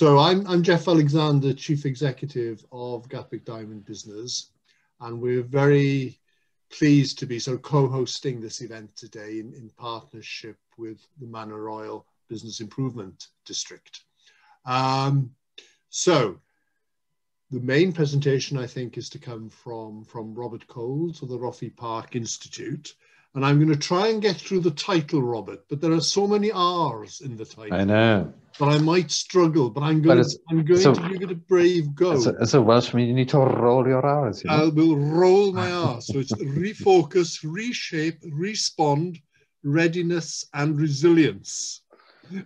So I'm, I'm Jeff Alexander, Chief Executive of Gatwick Diamond Business, and we're very pleased to be sort of co-hosting this event today in, in partnership with the Manor Royal Business Improvement District. Um, so the main presentation, I think, is to come from, from Robert Coles of the Roffey Park Institute. And I'm going to try and get through the title, Robert, but there are so many R's in the title. I know. But I might struggle, but I'm going, but I'm going so, to give it a brave go. As a, as a Welshman, you need to roll your R's. You know? I will roll my R's. So it's refocus, reshape, respond, readiness, and resilience. There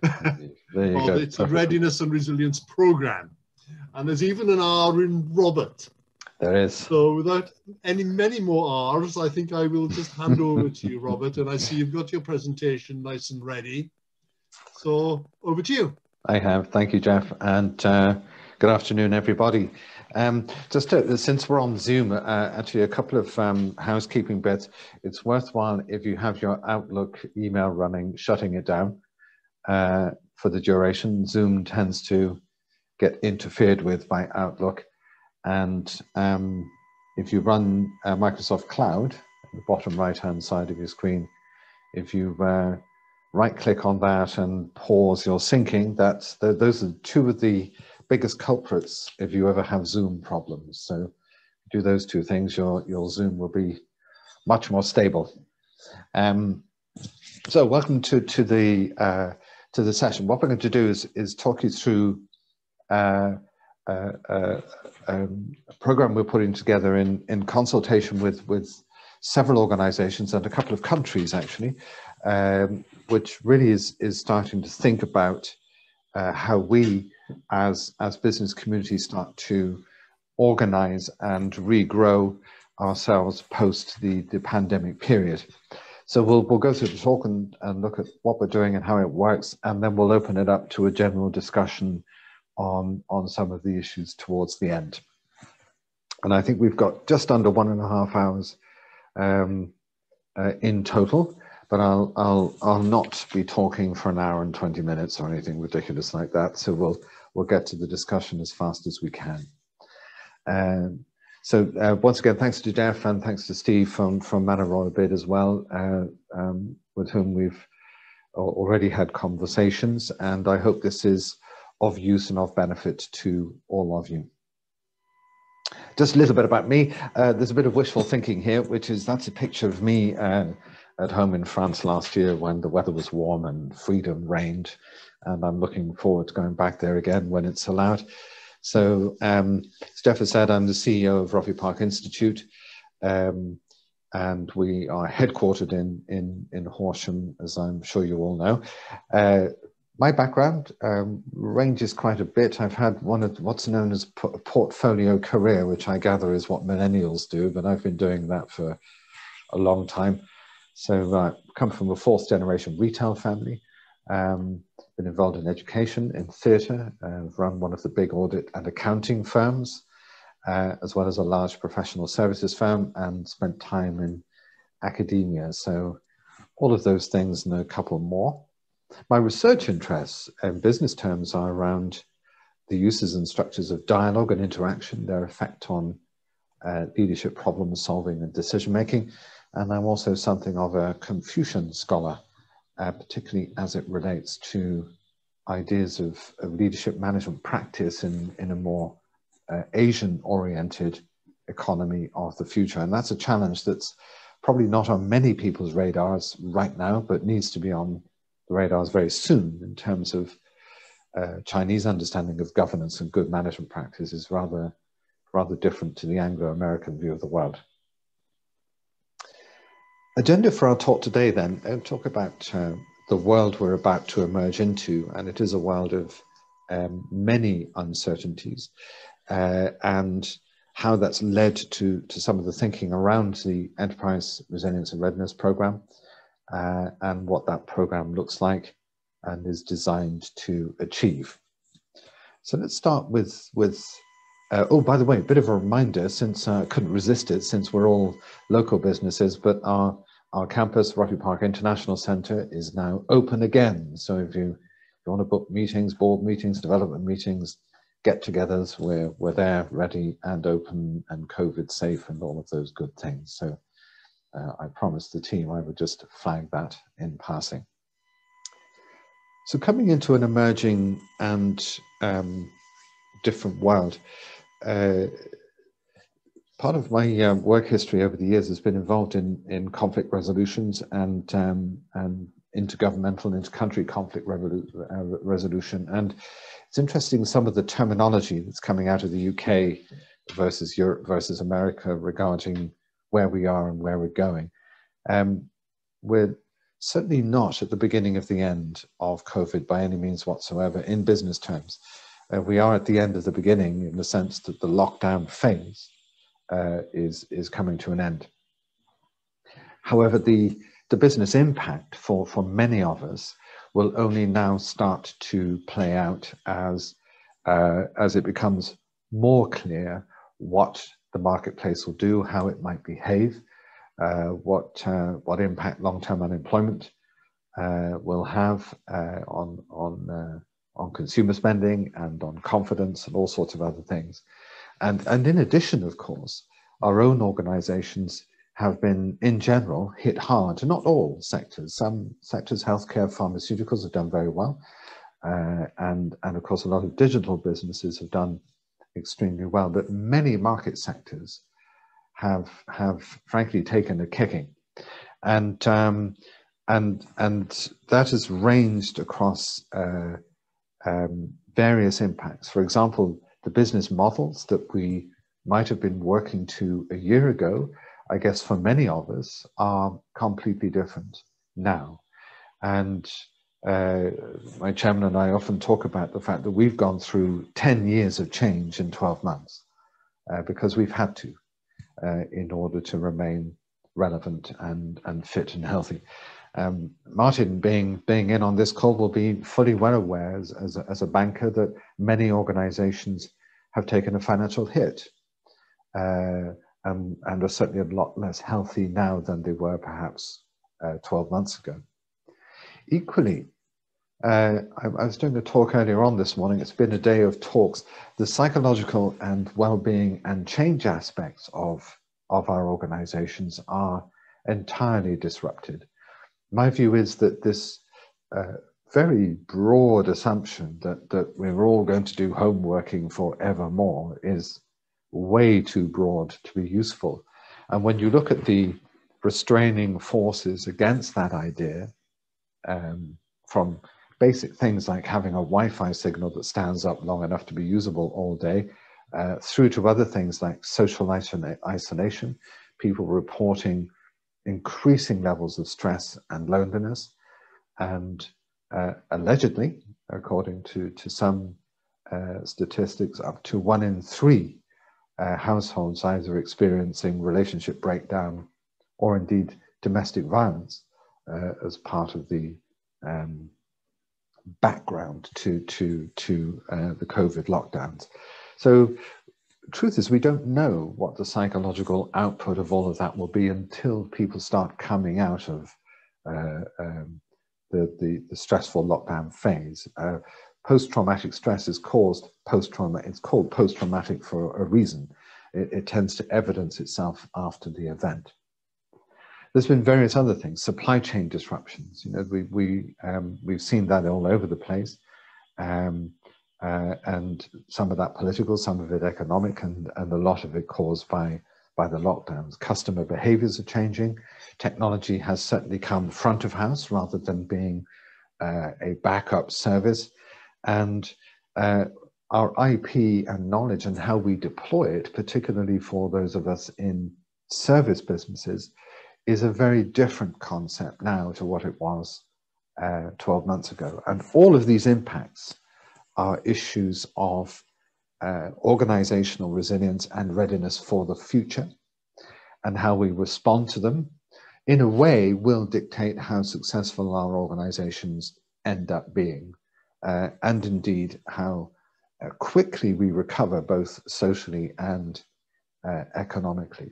you go. It's a readiness and resilience program. And there's even an R in Robert. There is. So without any many more R's, I think I will just hand over to you, Robert. And I see you've got your presentation nice and ready. So over to you. I have. Thank you, Jeff. And uh, good afternoon, everybody. Um, just to, since we're on Zoom, uh, actually a couple of um, housekeeping bits. It's worthwhile if you have your Outlook email running, shutting it down uh, for the duration. Zoom tends to get interfered with by Outlook. And um, if you run uh, Microsoft Cloud, at the bottom right-hand side of your screen, if you uh, right-click on that and pause your syncing, that's those are two of the biggest culprits if you ever have Zoom problems. So do those two things, your, your Zoom will be much more stable. Um, so welcome to, to, the, uh, to the session. What we're going to do is, is talk you through uh, um, a program we're putting together in, in consultation with, with several organizations and a couple of countries actually, um, which really is, is starting to think about uh, how we as, as business communities start to organize and regrow ourselves post the, the pandemic period. So we'll, we'll go through the talk and, and look at what we're doing and how it works, and then we'll open it up to a general discussion on, on some of the issues towards the end. And I think we've got just under one and a half hours um, uh, in total, but I'll, I'll, I'll not be talking for an hour and 20 minutes or anything ridiculous like that. So we'll, we'll get to the discussion as fast as we can. Um, so uh, once again, thanks to Jeff and thanks to Steve from, from Manor Royal Bid as well, uh, um, with whom we've already had conversations. And I hope this is of use and of benefit to all of you. Just a little bit about me. Uh, there's a bit of wishful thinking here, which is that's a picture of me uh, at home in France last year when the weather was warm and freedom reigned. And I'm looking forward to going back there again when it's allowed. So, um, has said, I'm the CEO of Roffey Park Institute. Um, and we are headquartered in, in, in Horsham, as I'm sure you all know. Uh, my background um, ranges quite a bit. I've had one of what's known as a portfolio career, which I gather is what millennials do, but I've been doing that for a long time. So I uh, come from a fourth generation retail family, um, been involved in education, in theatre, uh, run one of the big audit and accounting firms, uh, as well as a large professional services firm, and spent time in academia. So all of those things and a couple more. My research interests in business terms are around the uses and structures of dialogue and interaction, their effect on uh, leadership problem solving and decision making. And I'm also something of a Confucian scholar, uh, particularly as it relates to ideas of, of leadership management practice in, in a more uh, Asian oriented economy of the future. And that's a challenge that's probably not on many people's radars right now, but needs to be on the radars very soon in terms of uh, Chinese understanding of governance and good management practice is rather, rather different to the Anglo-American view of the world. Agenda for our talk today then, I'll talk about uh, the world we're about to emerge into, and it is a world of um, many uncertainties, uh, and how that's led to, to some of the thinking around the Enterprise Resilience and Readiness Programme, uh, and what that program looks like and is designed to achieve. So let's start with, with uh, oh, by the way, a bit of a reminder, since I uh, couldn't resist it, since we're all local businesses, but our, our campus, Roffey Park International Centre, is now open again. So if you you want to book meetings, board meetings, development meetings, get-togethers, we're, we're there, ready and open and COVID safe and all of those good things. So uh, I promised the team I would just flag that in passing. So coming into an emerging and um, different world, uh, part of my um, work history over the years has been involved in, in conflict resolutions and, um, and intergovernmental and intercountry conflict uh, resolution. And it's interesting some of the terminology that's coming out of the UK versus Europe versus America regarding where we are and where we're going. Um, we're certainly not at the beginning of the end of COVID by any means whatsoever in business terms. Uh, we are at the end of the beginning in the sense that the lockdown phase uh, is, is coming to an end. However, the, the business impact for, for many of us will only now start to play out as, uh, as it becomes more clear what the marketplace will do, how it might behave, uh, what, uh, what impact long-term unemployment uh, will have uh, on, on, on consumer spending and on confidence and all sorts of other things. And, and in addition, of course, our own organizations have been, in general, hit hard. Not all sectors. Some sectors, healthcare, pharmaceuticals, have done very well. Uh, and, and of course, a lot of digital businesses have done extremely well. But many market sectors have, have frankly taken a kicking. And, um, and, and that has ranged across uh, um, various impacts. For example, the business models that we might have been working to a year ago, I guess for many of us, are completely different now. And uh, my chairman and I often talk about the fact that we've gone through 10 years of change in 12 months uh, because we've had to uh, in order to remain relevant and, and fit and healthy. Um, Martin, being being in on this call, will be fully well aware as, as, a, as a banker that many organizations have taken a financial hit uh, and, and are certainly a lot less healthy now than they were perhaps uh, 12 months ago. Equally, uh, I, I, was doing a talk earlier on this morning. It's been a day of talks. The psychological and well-being and change aspects of, of our organizations are entirely disrupted my view is that this uh, very broad assumption that, that we're all going to do home homeworking forevermore is way too broad to be useful. And when you look at the restraining forces against that idea, um, from basic things like having a Wi-Fi signal that stands up long enough to be usable all day, uh, through to other things like social isolation, people reporting increasing levels of stress and loneliness. And uh, allegedly, according to, to some uh, statistics, up to one in three uh, households either experiencing relationship breakdown or indeed domestic violence uh, as part of the um, background to, to, to uh, the COVID lockdowns. So truth is we don't know what the psychological output of all of that will be until people start coming out of uh, um, the, the, the, stressful lockdown phase. Uh, post-traumatic stress is caused post-trauma, it's called post-traumatic for a reason. It, it, tends to evidence itself after the event. There's been various other things, supply chain disruptions. You know, we, we, um, we've seen that all over the place. Um, uh, and some of that political, some of it economic, and, and a lot of it caused by, by the lockdowns. Customer behaviors are changing. Technology has certainly come front of house rather than being uh, a backup service. And uh, our IP and knowledge and how we deploy it, particularly for those of us in service businesses, is a very different concept now to what it was uh, 12 months ago. And all of these impacts are issues of uh, organizational resilience and readiness for the future and how we respond to them in a way will dictate how successful our organizations end up being uh, and indeed how uh, quickly we recover both socially and uh, economically.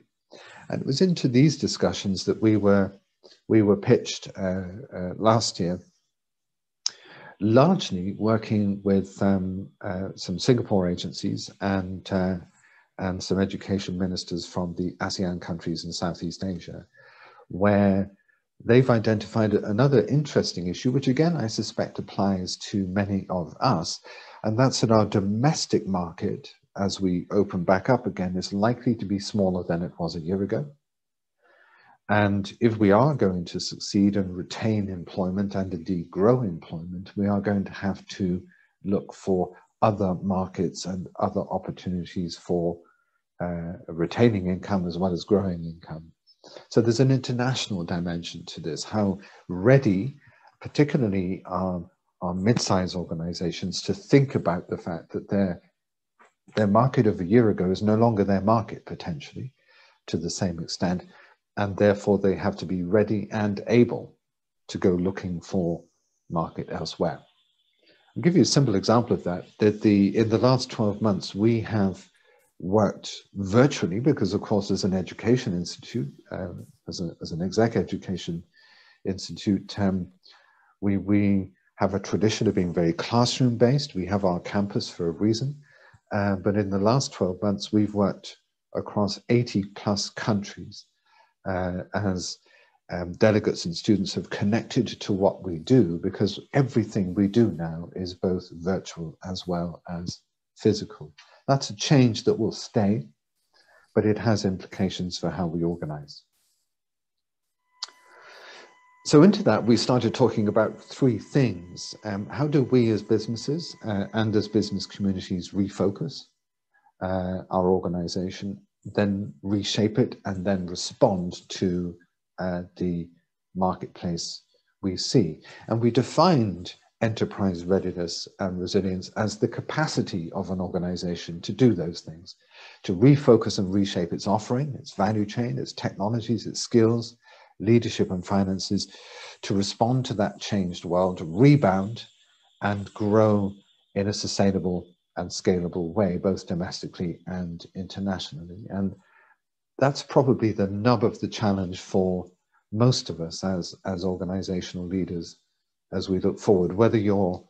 And it was into these discussions that we were we were pitched uh, uh, last year largely working with um, uh, some Singapore agencies and, uh, and some education ministers from the ASEAN countries in Southeast Asia, where they've identified another interesting issue, which again I suspect applies to many of us, and that's that our domestic market, as we open back up again, is likely to be smaller than it was a year ago. And if we are going to succeed and retain employment and indeed grow employment, we are going to have to look for other markets and other opportunities for uh, retaining income as well as growing income. So there's an international dimension to this, how ready, particularly our, our mid-sized organizations, to think about the fact that their, their market of a year ago is no longer their market potentially to the same extent, and therefore they have to be ready and able to go looking for market elsewhere. I'll give you a simple example of that, that the, in the last 12 months, we have worked virtually because, of course, as an education institute, uh, as, a, as an exec education institute, um, we, we have a tradition of being very classroom based. We have our campus for a reason. Uh, but in the last 12 months, we've worked across 80 plus countries uh, as um, delegates and students have connected to what we do because everything we do now is both virtual as well as physical. That's a change that will stay, but it has implications for how we organize. So into that, we started talking about three things. Um, how do we as businesses uh, and as business communities refocus uh, our organization, then reshape it, and then respond to uh, the marketplace we see? And we defined enterprise readiness and resilience as the capacity of an organization to do those things, to refocus and reshape its offering, its value chain, its technologies, its skills, leadership and finances, to respond to that changed world, rebound and grow in a sustainable and scalable way, both domestically and internationally. And that's probably the nub of the challenge for most of us as, as organizational leaders as we look forward, whether you're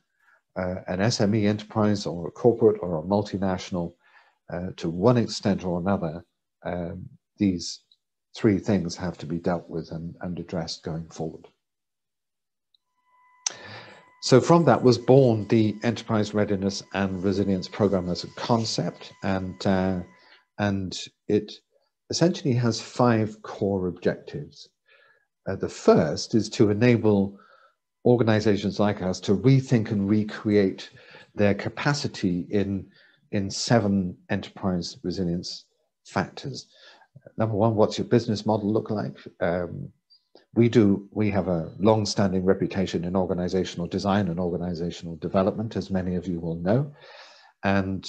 uh, an SME enterprise or a corporate or a multinational, uh, to one extent or another, um, these three things have to be dealt with and, and, addressed going forward. So from that was born the Enterprise Readiness and Resilience Program as a concept, and, uh, and it essentially has five core objectives. Uh, the first is to enable organizations like us to rethink and recreate their capacity in, in seven enterprise resilience factors. Number one, what's your business model look like? Um, we do, we have a long-standing reputation in organizational design and organizational development, as many of you will know. And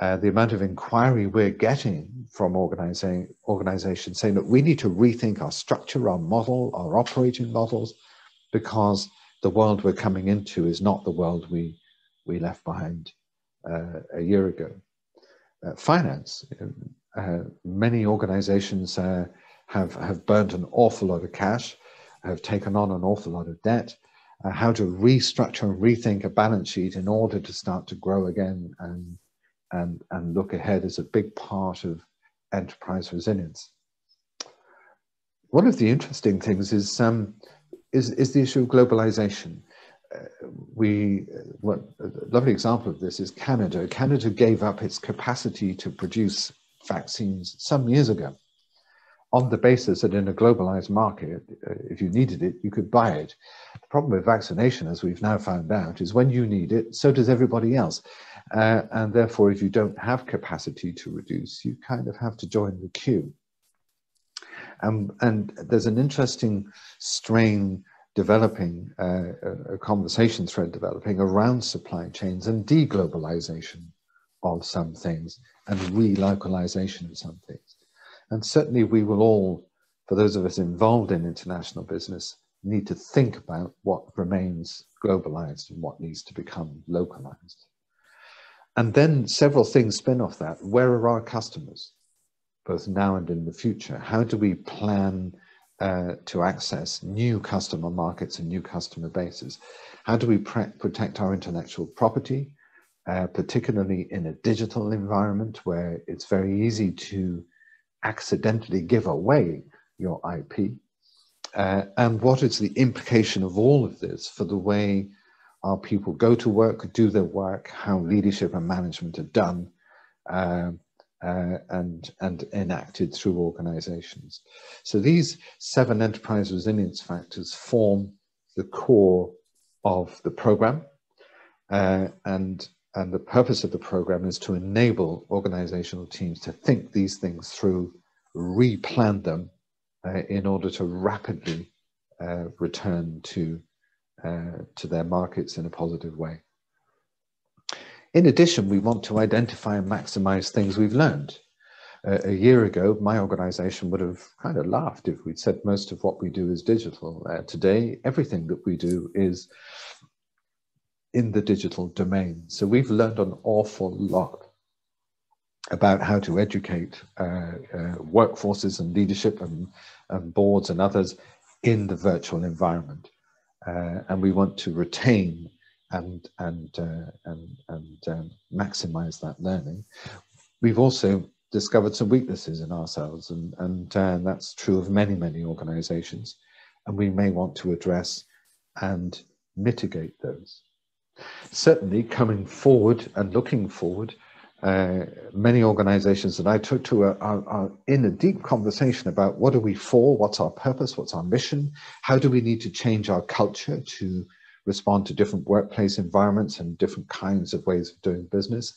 uh, the amount of inquiry we're getting from organizing, organizations saying that we need to rethink our structure, our model, our operating models, because the world we're coming into is not the world we, we left behind uh, a year ago. Uh, finance, uh, many organizations uh, have, have burnt an awful lot of cash, have taken on an awful lot of debt. Uh, how to restructure and rethink a balance sheet in order to start to grow again and, and, and look ahead is a big part of enterprise resilience. One of the interesting things is um, is, is the issue of globalization. Uh, we, what, a lovely example of this is Canada. Canada gave up its capacity to produce vaccines some years ago on the basis that in a globalized market, uh, if you needed it, you could buy it. The problem with vaccination, as we've now found out, is when you need it, so does everybody else. Uh, and therefore, if you don't have capacity to reduce, you kind of have to join the queue. Um, and there's an interesting strain developing, uh, a conversation thread developing around supply chains and deglobalization of some things and relocalization of some things. And certainly we will all, for those of us involved in international business, need to think about what remains globalized and what needs to become localized. And then several things spin off that. Where are our customers? both now and in the future? How do we plan uh, to access new customer markets and new customer bases. How do we protect our intellectual property, uh, particularly in a digital environment where it's very easy to accidentally give away your IP? Uh, and what is the implication of all of this for the way our people go to work, do their work, how leadership and management are done, uh, uh, and, and enacted through organizations. So these seven enterprise resilience factors form the core of the program. Uh, and, and the purpose of the program is to enable organizational teams to think these things through, replan them uh, in order to rapidly uh, return to, uh, to their markets in a positive way. In addition, we want to identify and maximize things we've learned. Uh, a year ago, my organization would have kind of laughed if we'd said most of what we do is digital. Uh, today, everything that we do is in the digital domain. So we've learned an awful lot about how to educate uh, uh, workforces and leadership and, and, boards and others in the virtual environment. Uh, and we want to retain and and uh, and and um, maximize that learning. We've also discovered some weaknesses in ourselves, and and uh, that's true of many many organisations, and we may want to address and mitigate those. Certainly, coming forward and looking forward, uh, many organizations that I talk to are, are, are, in a deep conversation about what are we for, what's our purpose, what's our mission, how do we need to change our culture to respond to different workplace environments and different kinds of ways of doing business.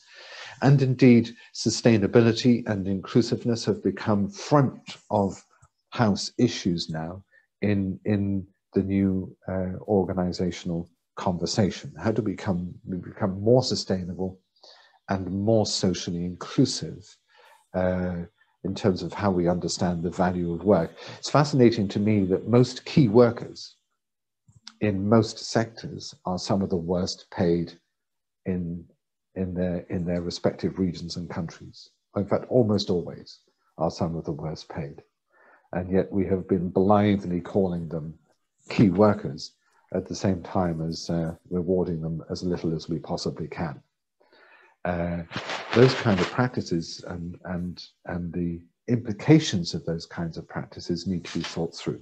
And indeed, sustainability and inclusiveness have become front of house issues now in, in the new uh, organizational conversation. How do we become, we become more sustainable and more socially inclusive uh, in terms of how we understand the value of work? It's fascinating to me that most key workers in most sectors are some of the worst paid in in their in their respective regions and countries. In fact, almost always are some of the worst paid, and yet we have been blithely calling them key workers at the same time as uh, rewarding them as little as we possibly can. Uh, those kind of practices and and and the implications of those kinds of practices need to be thought through.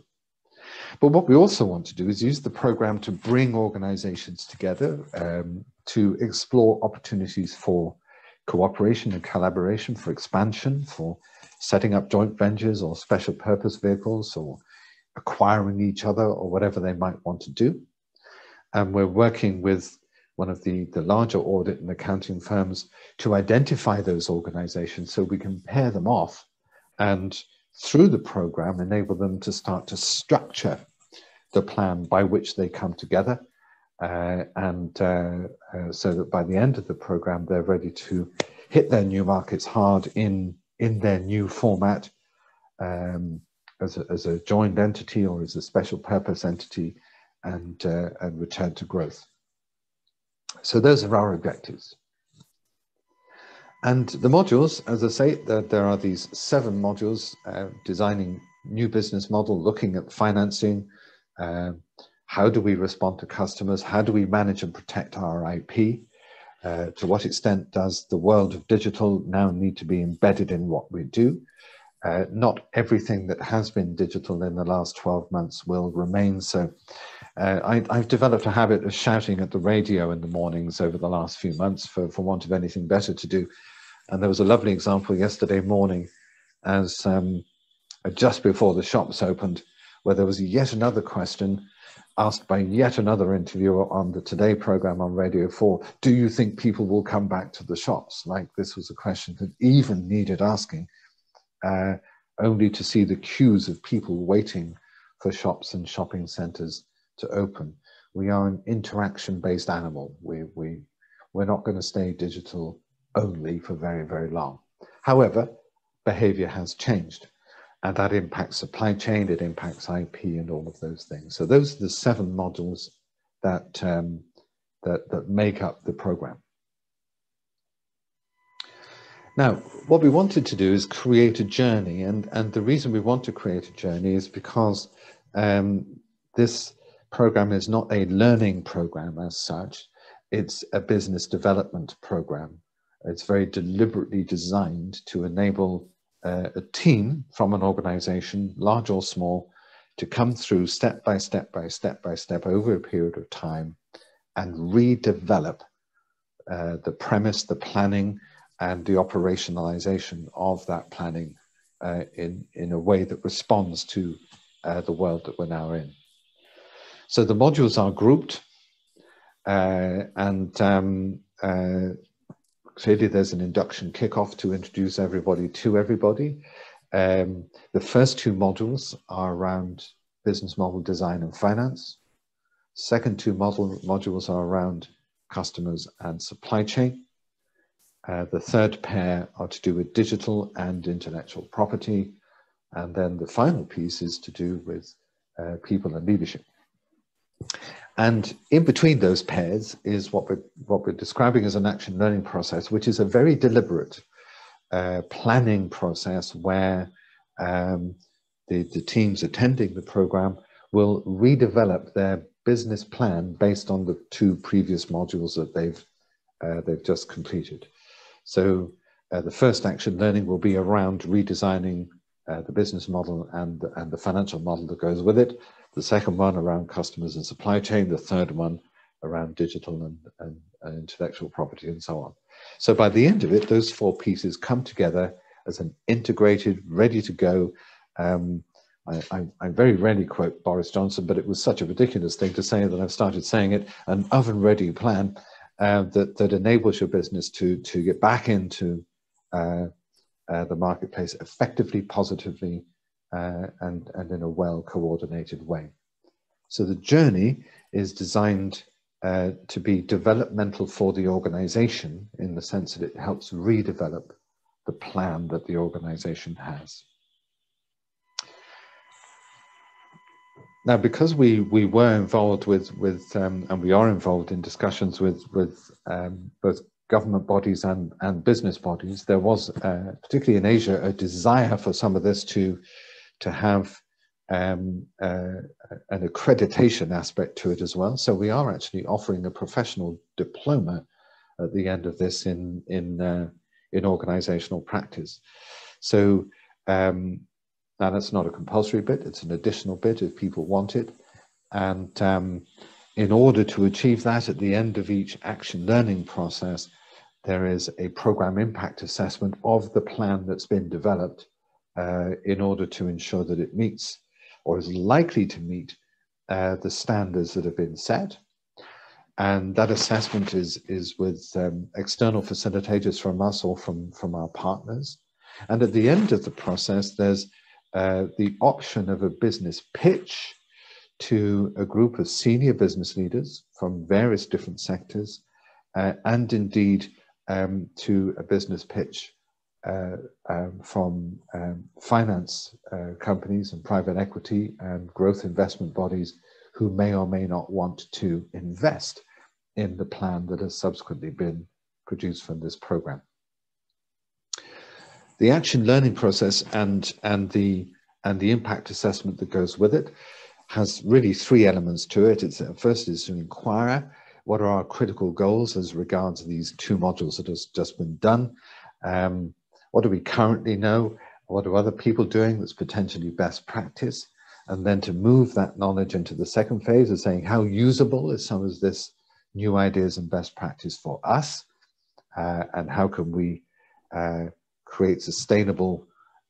But what we also want to do is use the program to bring organizations together um, to explore opportunities for cooperation and collaboration, for expansion, for setting up joint ventures or special purpose vehicles or acquiring each other or whatever they might want to do. And we're working with one of the, the larger audit and accounting firms to identify those organizations so we can pair them off and through the program, enable them to start to structure the plan by which they come together. Uh, and uh, uh, so that by the end of the program, they're ready to hit their new markets hard in, in their new format um, as, a, as a joined entity or as a special purpose entity and, uh, and return to growth. So those are our objectives. And the modules, as I say, there, there are these seven modules, uh, designing new business model, looking at financing, uh, how do we respond to customers, how do we manage and protect our IP, uh, to what extent does the world of digital now need to be embedded in what we do. Uh, not everything that has been digital in the last 12 months will remain so. Uh, I, have developed a habit of shouting at the radio in the mornings over the last few months for, for want of anything better to do. And there was a lovely example yesterday morning as um, just before the shops opened, where there was yet another question asked by yet another interviewer on the Today program on Radio 4 Do you think people will come back to the shops? Like this was a question that even needed asking, uh, only to see the queues of people waiting for shops and shopping centres to open. We are an interaction based animal. We, we, we're not going to stay digital only for very, very long. However, behavior has changed and that impacts supply chain, it impacts IP and all of those things. So those are the seven modules that, um, that, that make up the program. Now, what we wanted to do is create a journey, and, and the reason we want to create a journey is because um, this program is not a learning program as such, it's a business development program. It's very deliberately designed to enable uh, a team from an organization, large or small, to come through step by step by step by step over a period of time and redevelop uh, the premise, the planning, and the operationalization of that planning uh, in, in a way that responds to uh, the world that we're now in. So the modules are grouped uh, and um, uh, clearly there's an induction kickoff to introduce everybody to everybody. Um, the first two modules are around business model design and finance. Second two model, modules are around customers and supply chain. Uh, the third pair are to do with digital and intellectual property. And then the final piece is to do with uh, people and leadership. And in between those pairs is what we're, what we're describing as an action learning process, which is a very deliberate uh, planning process where um, the, the teams attending the program will redevelop their business plan based on the two previous modules that they've, uh, they've just completed. So uh, the first action learning will be around redesigning uh, the business model and, and the financial model that goes with it. The second one around customers and supply chain. The third one around digital and, and, and intellectual property and so on. So by the end of it, those four pieces come together as an integrated, ready to go. Um, I, I, I, very rarely quote Boris Johnson, but it was such a ridiculous thing to say that I've started saying it, an oven ready plan uh, that, that enables your business to, to get back into uh, uh, the marketplace effectively, positively, uh, and, and in a well coordinated way. So the journey is designed uh, to be developmental for the organization in the sense that it helps redevelop the plan that the organization has. Now, because we, we were involved with, with um, and we are involved in discussions with, with um, both government bodies and, and business bodies, there was, uh, particularly in Asia, a desire for some of this to, to have um, uh, an accreditation aspect to it as well. So we are actually offering a professional diploma at the end of this in, in, uh, in organizational practice. So um, now, that's not a compulsory bit, it's an additional bit if people want it. And um, in order to achieve that, at the end of each action learning process, there is a program impact assessment of the plan that's been developed uh, in order to ensure that it meets or is likely to meet uh, the standards that have been set. And that assessment is, is with um, external facilitators from us or from, from our partners. And at the end of the process, there's uh, the option of a business pitch to a group of senior business leaders from various different sectors, uh, and indeed um, to a business pitch uh, um, from um, finance uh, companies and private equity and growth investment bodies who may or may not want to invest in the plan that has subsequently been produced from this program the action learning process and and the and the impact assessment that goes with it has really three elements to it. It's first is to inquire what are our critical goals as regards these two modules that has just been done. Um, what do we currently know? What are other people doing that's potentially best practice? And then to move that knowledge into the second phase of saying how usable is some of this new ideas and best practice for us, uh, and how can we uh, create sustainable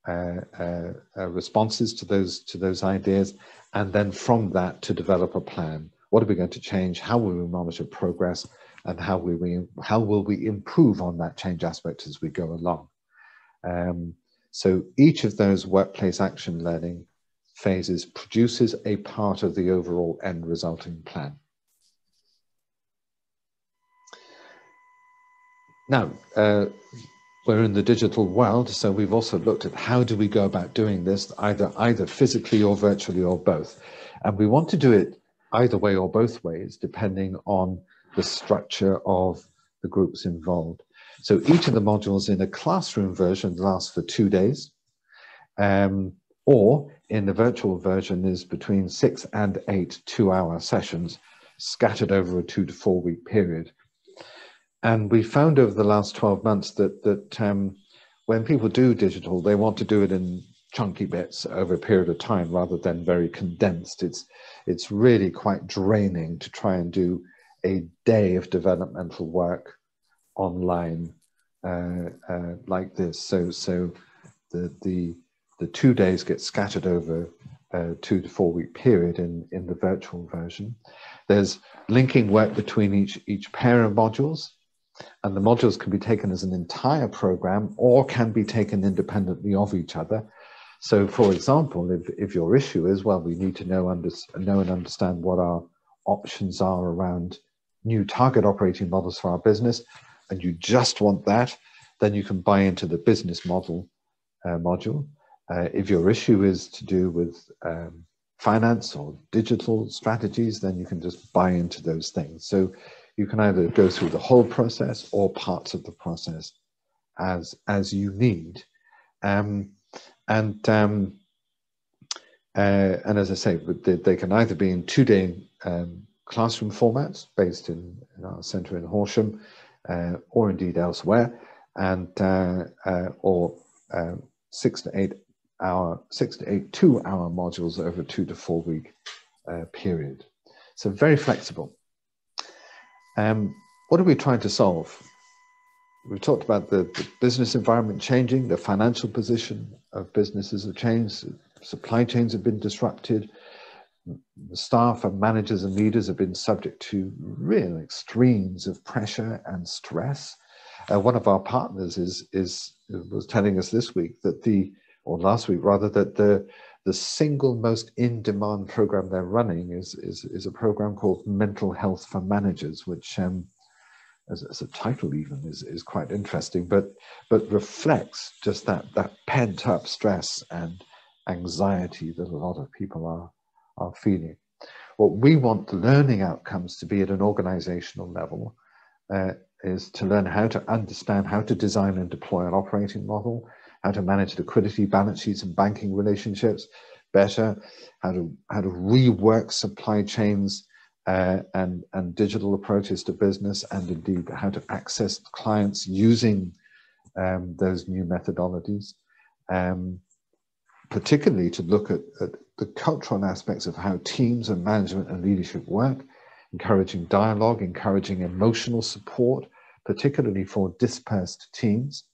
uh, uh, uh, responses to those to those ideas, and then from that to develop a plan. What are we going to change? How will we monitor progress? And how will we how will we improve on that change aspect as we go along? Um, so each of those workplace action learning phases produces a part of the overall end resulting plan. Now, uh, we're in the digital world, so we've also looked at how do we go about doing this, either either physically or virtually or both. And we want to do it either way or both ways, depending on the structure of the groups involved. So each of the modules in a classroom version lasts for two days, um, or in the virtual version is between six and eight two-hour sessions scattered over a two to four week period. And we found over the last 12 months that, that um, when people do digital, they want to do it in chunky bits over a period of time rather than very condensed. It's, it's really quite draining to try and do a day of developmental work online uh, uh, like this. So, so the, the, the two days get scattered over a two to four week period in, in the virtual version. There's linking work between each, each pair of modules, and the modules can be taken as an entire program or can be taken independently of each other. So, for example, if, if your issue is, well, we need to know, under, know and understand what our options are around new target operating models for our business, and you just want that, then you can buy into the business model uh, module. Uh, if your issue is to do with um, finance or digital strategies, then you can just buy into those things. So you can either go through the whole process or parts of the process as as you need. Um, and um, uh, and as I say, they, they, can either be in two-day um, classroom formats based in, in, our centre in Horsham, uh, or indeed elsewhere, and uh, uh or uh, six to eight hour, six to eight two-hour modules over two to four week uh, period. So very flexible. Um, what are we trying to solve? We've talked about the, the, business environment changing, the financial position of businesses have changed, supply chains have been disrupted, staff and managers and leaders have been subject to real extremes of pressure and stress. Uh, one of our partners is, is was telling us this week that the or last week rather, that the the single most in-demand program they're running is, is, is a program called Mental Health for Managers, which um, as, as, a title even is, is quite interesting, but but reflects just that that pent-up stress and anxiety that a lot of people are are feeling. What we want the learning outcomes to be at an organizational level uh, is to learn how to understand how to design and deploy an operating model, how to manage liquidity, balance sheets, and banking relationships better, how to how to rework supply chains uh, and and digital approaches to business, and indeed how to access clients using um, those new methodologies. Um, particularly to look at, at the cultural aspects of how teams and management and leadership work, encouraging dialogue, encouraging emotional support, particularly for dispersed teams.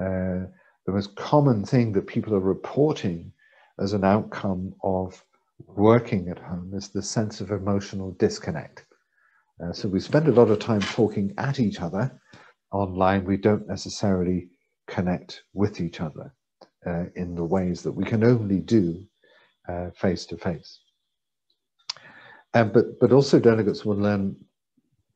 Uh, the most common thing that people are reporting as an outcome of working at home is the sense of emotional disconnect. Uh, so we spend a lot of time talking at each other online. We don't necessarily connect with each other uh, in the ways that we can only do face to face. But, but also delegates will learn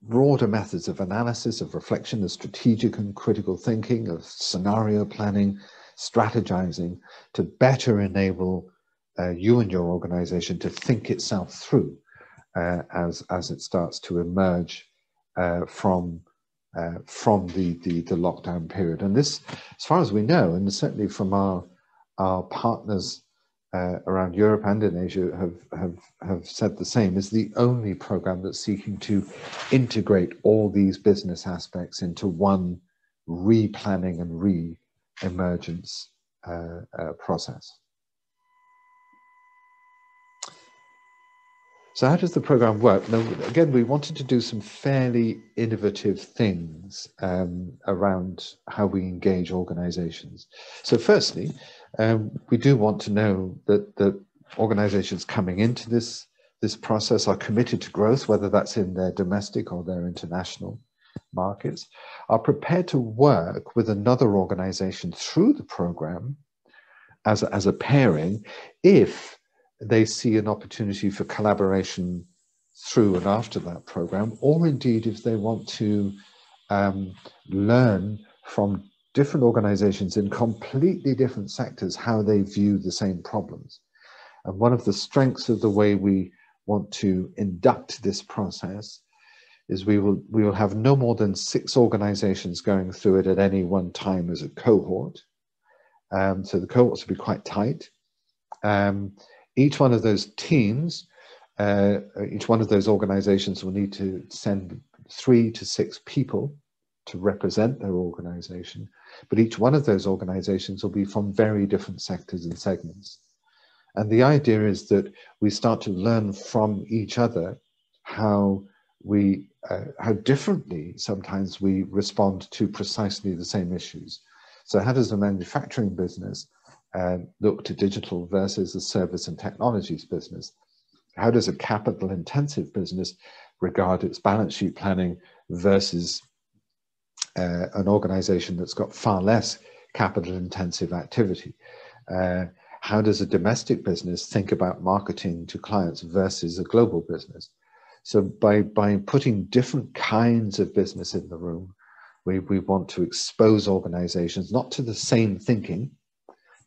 broader methods of analysis, of reflection, of strategic and critical thinking, of scenario planning, strategizing to better enable uh, you and your organization to think itself through uh, as, as it starts to emerge uh, from, uh, from the, the, the, lockdown period. And this, as far as we know, and certainly from our, our partners uh, around Europe and in Asia have, have, have said the same, is the only program that's seeking to integrate all these business aspects into one replanning and re-emergence uh, uh, process. So how does the program work? Now, again, we wanted to do some fairly innovative things um, around how we engage organizations. So firstly, um, we do want to know that, that organizations coming into this, this process are committed to growth, whether that's in their domestic or their international markets, are prepared to work with another organization through the program as a, as a pairing if they see an opportunity for collaboration through and after that program, or indeed if they want to um, learn from different organizations in completely different sectors how they view the same problems. And one of the strengths of the way we want to induct this process is we will we will have no more than six organizations going through it at any one time as a cohort. Um, so the cohorts will be quite tight. Um, each one of those teams, uh, each one of those organizations will need to send three to six people to represent their organization, but each one of those organizations will be from very different sectors and segments. And the idea is that we start to learn from each other how we uh, how differently sometimes we respond to precisely the same issues. So how does a manufacturing business uh, look to digital versus a service and technologies business? How does a capital intensive business regard its balance sheet planning versus uh, an organization that's got far less capital intensive activity? Uh, how does a domestic business think about marketing to clients versus a global business? So by, by putting different kinds of business in the room, we, we want to expose organizations not to the same thinking,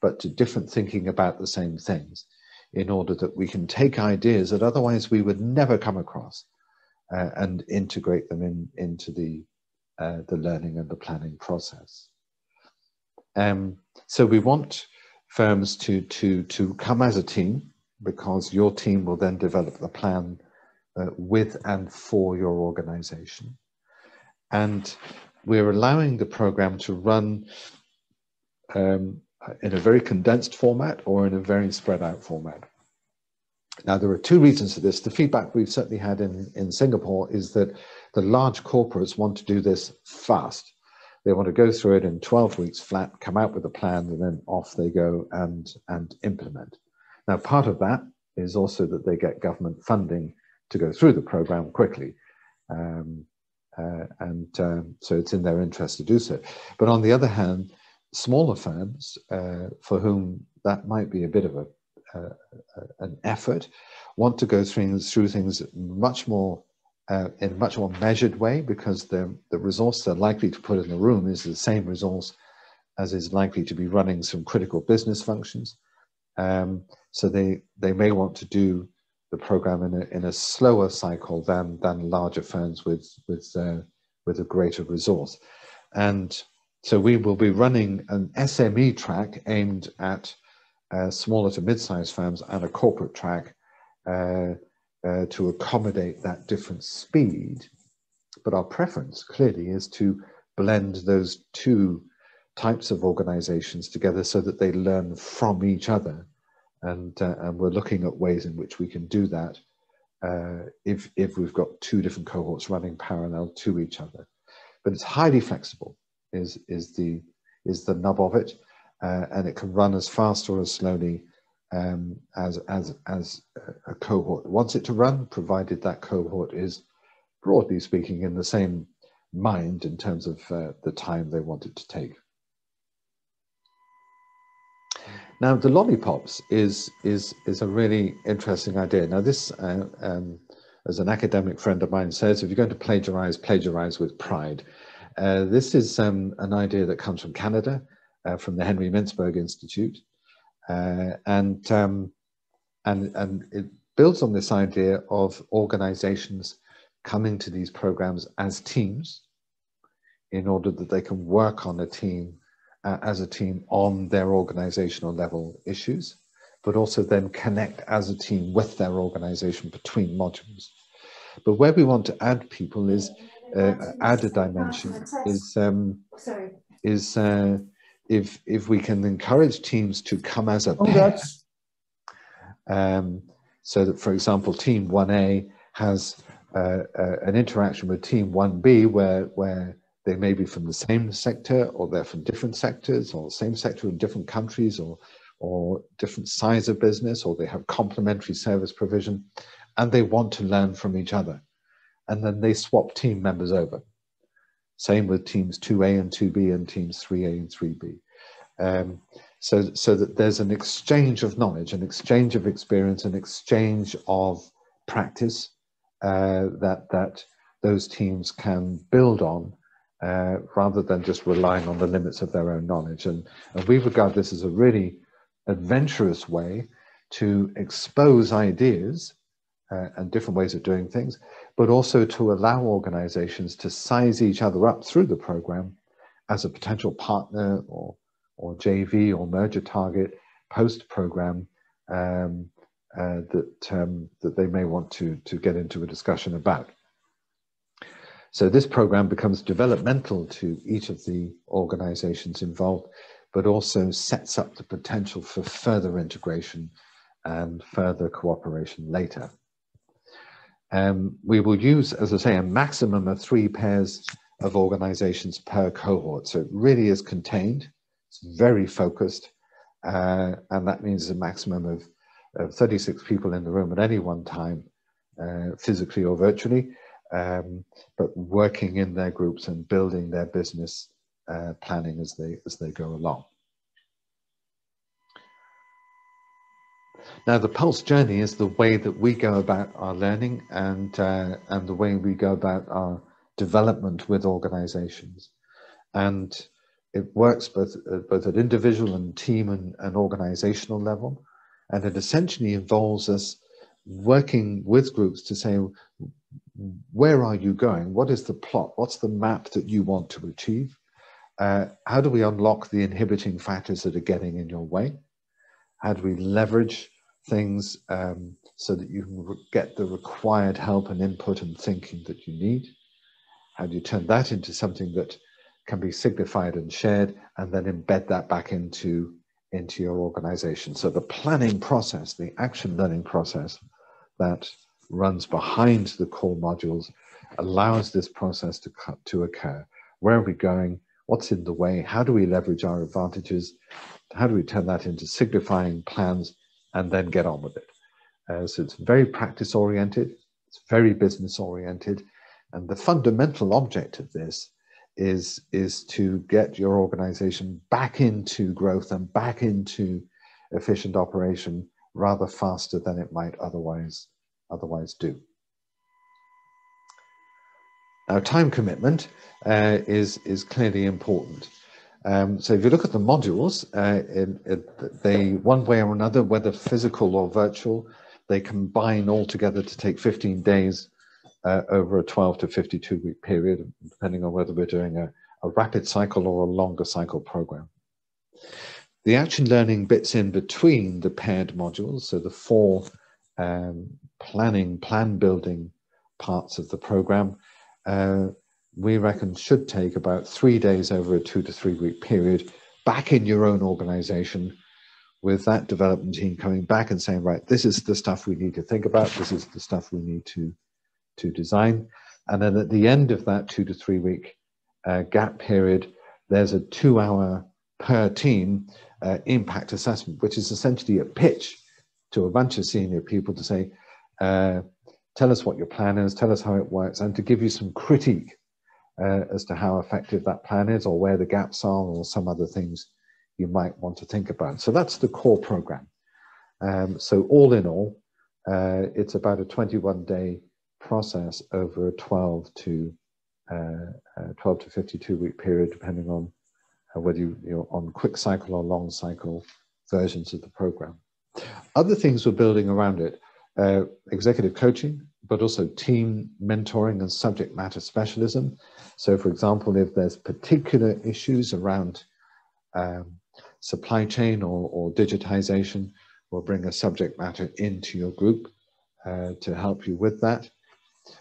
but to different thinking about the same things in order that we can take ideas that otherwise we would never come across uh, and integrate them in, into the, uh, the learning and the planning process. Um, so we want firms to, to, to come as a team because your team will then develop the plan uh, with and for your organization. And we're allowing the program to run um, in a very condensed format or in a very spread out format. Now, there are two reasons for this. The feedback we've certainly had in, in Singapore is that the large corporates want to do this fast. They want to go through it in 12 weeks flat, come out with a plan, and then off they go and, and implement. Now, part of that is also that they get government funding to go through the program quickly. Um, uh, and um, so it's in their interest to do so. But on the other hand, smaller firms uh, for whom that might be a bit of a, uh, an effort want to go through, through things much more uh, in a much more measured way because the, the resource they're likely to put in the room is the same resource as is likely to be running some critical business functions. Um, so they, they may want to do the program in a, in a slower cycle than than larger firms with with uh, with a greater resource, and so we will be running an SME track aimed at uh, smaller to mid-sized firms and a corporate track uh, to accommodate that different speed. But our preference clearly is to blend those two types of organizations together so that they learn from each other and uh, and we're looking at ways in which we can do that uh, if if we've got two different cohorts running parallel to each other. But it's highly flexible. Is is the is the nub of it, uh, and it can run as fast or as slowly um, as as as a cohort wants it to run, provided that cohort is broadly speaking in the same mind in terms of uh, the time they want it to take. Now, the lollipops is is is a really interesting idea. Now, this, uh, um, as an academic friend of mine says, if you're going to plagiarize, plagiarize with pride. Uh, this is um, an idea that comes from Canada, uh, from the Henry Mintzberg Institute, uh, and um, and and it builds on this idea of organizations coming to these programs as teams, in order that they can work on a team uh, as a team on their organizational level issues, but also then connect as a team with their organization between modules. But where we want to add people is uh, add a dimension is um, is uh, if if we can encourage teams to come as a oh, pair. Um, so that, for example, Team 1A has uh, uh, an interaction with Team 1B where where they may be from the same sector or they're from different sectors or same sector in different countries or, or different size of business or they have complementary service provision and they want to learn from each other. And then they swap team members over. Same with teams 2A and 2B and teams 3A and 3B. Um, so, so that there's an exchange of knowledge, an exchange of experience, an exchange of practice uh, that, that those teams can build on uh, rather than just relying on the limits of their own knowledge. And, and we regard this as a really adventurous way to expose ideas uh, and different ways of doing things, but also to allow organizations to size each other up through the program as a potential partner or, or JV or merger target post program um, uh, that, um, that they may want to, to get into a discussion about. So this program becomes developmental to each of the organizations involved, but also sets up the potential for further integration and further cooperation later. Um, we will use, as I say, a maximum of three pairs of organizations per cohort. So it really is contained, it's very focused, uh, and that means a maximum of, of 36 people in the room at any one time, uh, physically or virtually, um, but working in their groups and building their business uh, planning as they, as they go along. Now, the Pulse journey is the way that we go about our learning and, uh, and the way we go about our development with organizations. And it works both, uh, both at individual and team and, and organizational level. And it essentially involves us working with groups to say, where are you going? What is the plot? What's the map that you want to achieve? Uh, how do we unlock the inhibiting factors that are getting in your way? How do we leverage things um, so that you can get the required help and input and thinking that you need? How do you turn that into something that can be signified and shared and then embed that back into, into your organization? So the planning process, the action learning process that runs behind the core modules allows this process to, to occur. Where are we going? What's in the way? How do we leverage our advantages? How do we turn that into signifying plans and then get on with it? Uh, so it's very practice oriented, it's very business oriented, and the fundamental object of this is, is to get your organization back into growth and back into efficient operation rather faster than it might otherwise, otherwise do. Now, time commitment uh, is, is clearly important. Um, so if you look at the modules, uh, it, it, they, one way or another, whether physical or virtual, they combine all together to take 15 days uh, over a 12 to 52 week period, depending on whether we're doing a, a rapid cycle or a longer cycle program. The action learning bits in between the paired modules, so the four um, planning, plan building parts of the program, uh, we reckon should take about three days over a two to three week period back in your own organization with that development team coming back and saying, right, this is the stuff we need to think about. This is the stuff we need to to design. And then at the end of that two to three week uh, gap period, there's a two hour per team uh, impact assessment, which is essentially a pitch to a bunch of senior people to say, uh, tell us what your plan is, tell us how it works, and to give you some critique uh, as to how effective that plan is or where the gaps are or some other things you might want to think about. So that's the core program. Um, so all in all, uh, it's about a 21 day process over a 12 to uh, uh, 12 to 52 week period, depending on uh, whether you, you're on quick cycle or long cycle versions of the program. Other things we're building around it, uh, executive coaching, but also team mentoring and subject matter specialism. So for example, if there's particular issues around um, supply chain or, or digitization, we'll bring a subject matter into your group uh, to help you with that.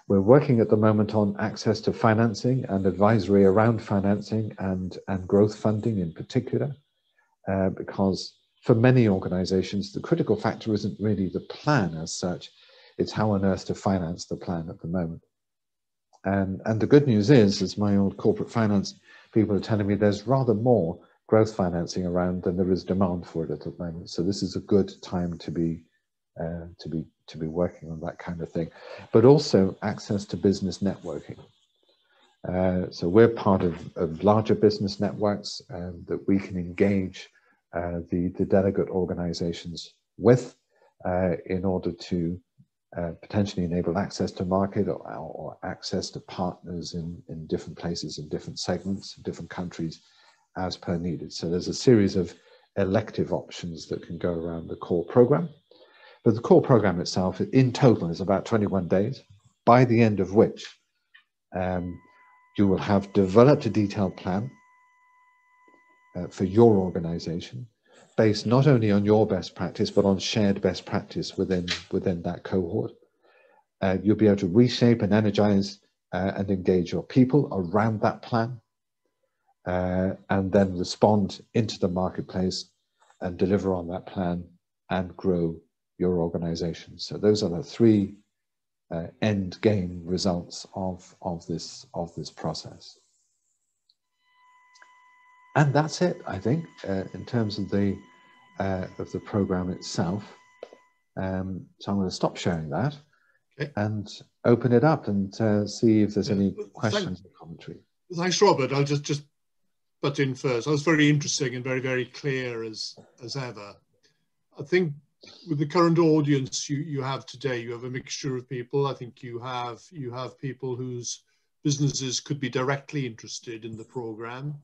We're working at the moment on access to financing and advisory around financing and, and growth funding in particular, uh, because for many organizations, the critical factor isn't really the plan as such, it's how on earth to finance the plan at the moment. And, and the good news is, as my old corporate finance people are telling me, there's rather more growth financing around than there is demand for it at the moment. So this is a good time to be uh, to be to be working on that kind of thing, but also access to business networking. Uh, so we're part of, of larger business networks uh, that we can engage uh, the, the delegate organizations with uh, in order to uh, potentially enable access to market or, or, access to partners in, in different places, in different segments, in different countries as per needed. So there's a series of elective options that can go around the core program. But the core program itself, in total, is about 21 days, by the end of which um, you will have developed a detailed plan uh, for your organization based not only on your best practice, but on shared best practice within, within that cohort. Uh, you'll be able to reshape and energize uh, and engage your people around that plan uh, and then respond into the marketplace and deliver on that plan and grow your organization. So those are the three uh, end game results of, of, this, of this process. And that's it, I think, uh, in terms of the, uh, of the program itself. Um, so I'm going to stop sharing that okay. and open it up and uh, see if there's any questions or commentary. Thanks, Robert. I'll just, just butt in first. That was very interesting and very, very clear as, as ever. I think with the current audience you, you have today, you have a mixture of people. I think you have you have people whose businesses could be directly interested in the program,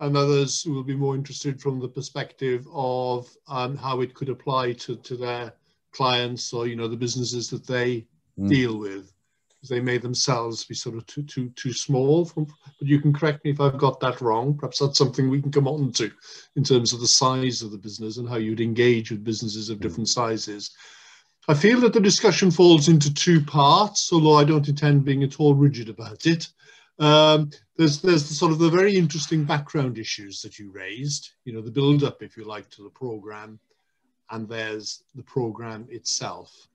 and others who will be more interested from the perspective of um, how it could apply to, to their clients or you know the businesses that they mm. deal with they may themselves be sort of too too too small. From, but you can correct me if I've got that wrong. Perhaps that's something we can come on to in terms of the size of the business and how you'd engage with businesses of different sizes. I feel that the discussion falls into two parts, although I don't intend being at all rigid about it. Um, there's there's the sort of the very interesting background issues that you raised, you know, the build up, if you like, to the program, and there's the program itself.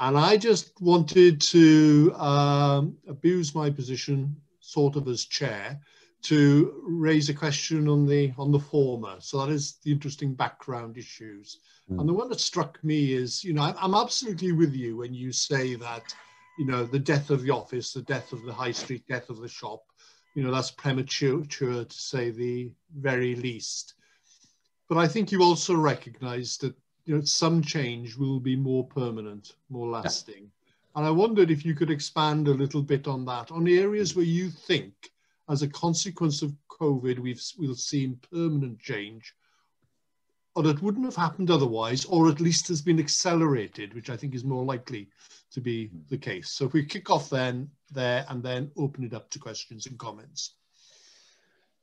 And I just wanted to um, abuse my position, sort of as chair, to raise a question on the on the former. So that is the interesting background issues. Mm. And the one that struck me is, you know, I'm absolutely with you when you say that, you know, the death of the office, the death of the high street, death of the shop, you know, that's premature to say the very least. But I think you also recognise that you know, some change will be more permanent, more lasting. Yeah. And I wondered if you could expand a little bit on that, on the areas where you think, as a consequence of COVID, we've we've seen permanent change, or that wouldn't have happened otherwise, or at least has been accelerated, which I think is more likely to be hmm. the case. So if we kick off then there and then open it up to questions and comments.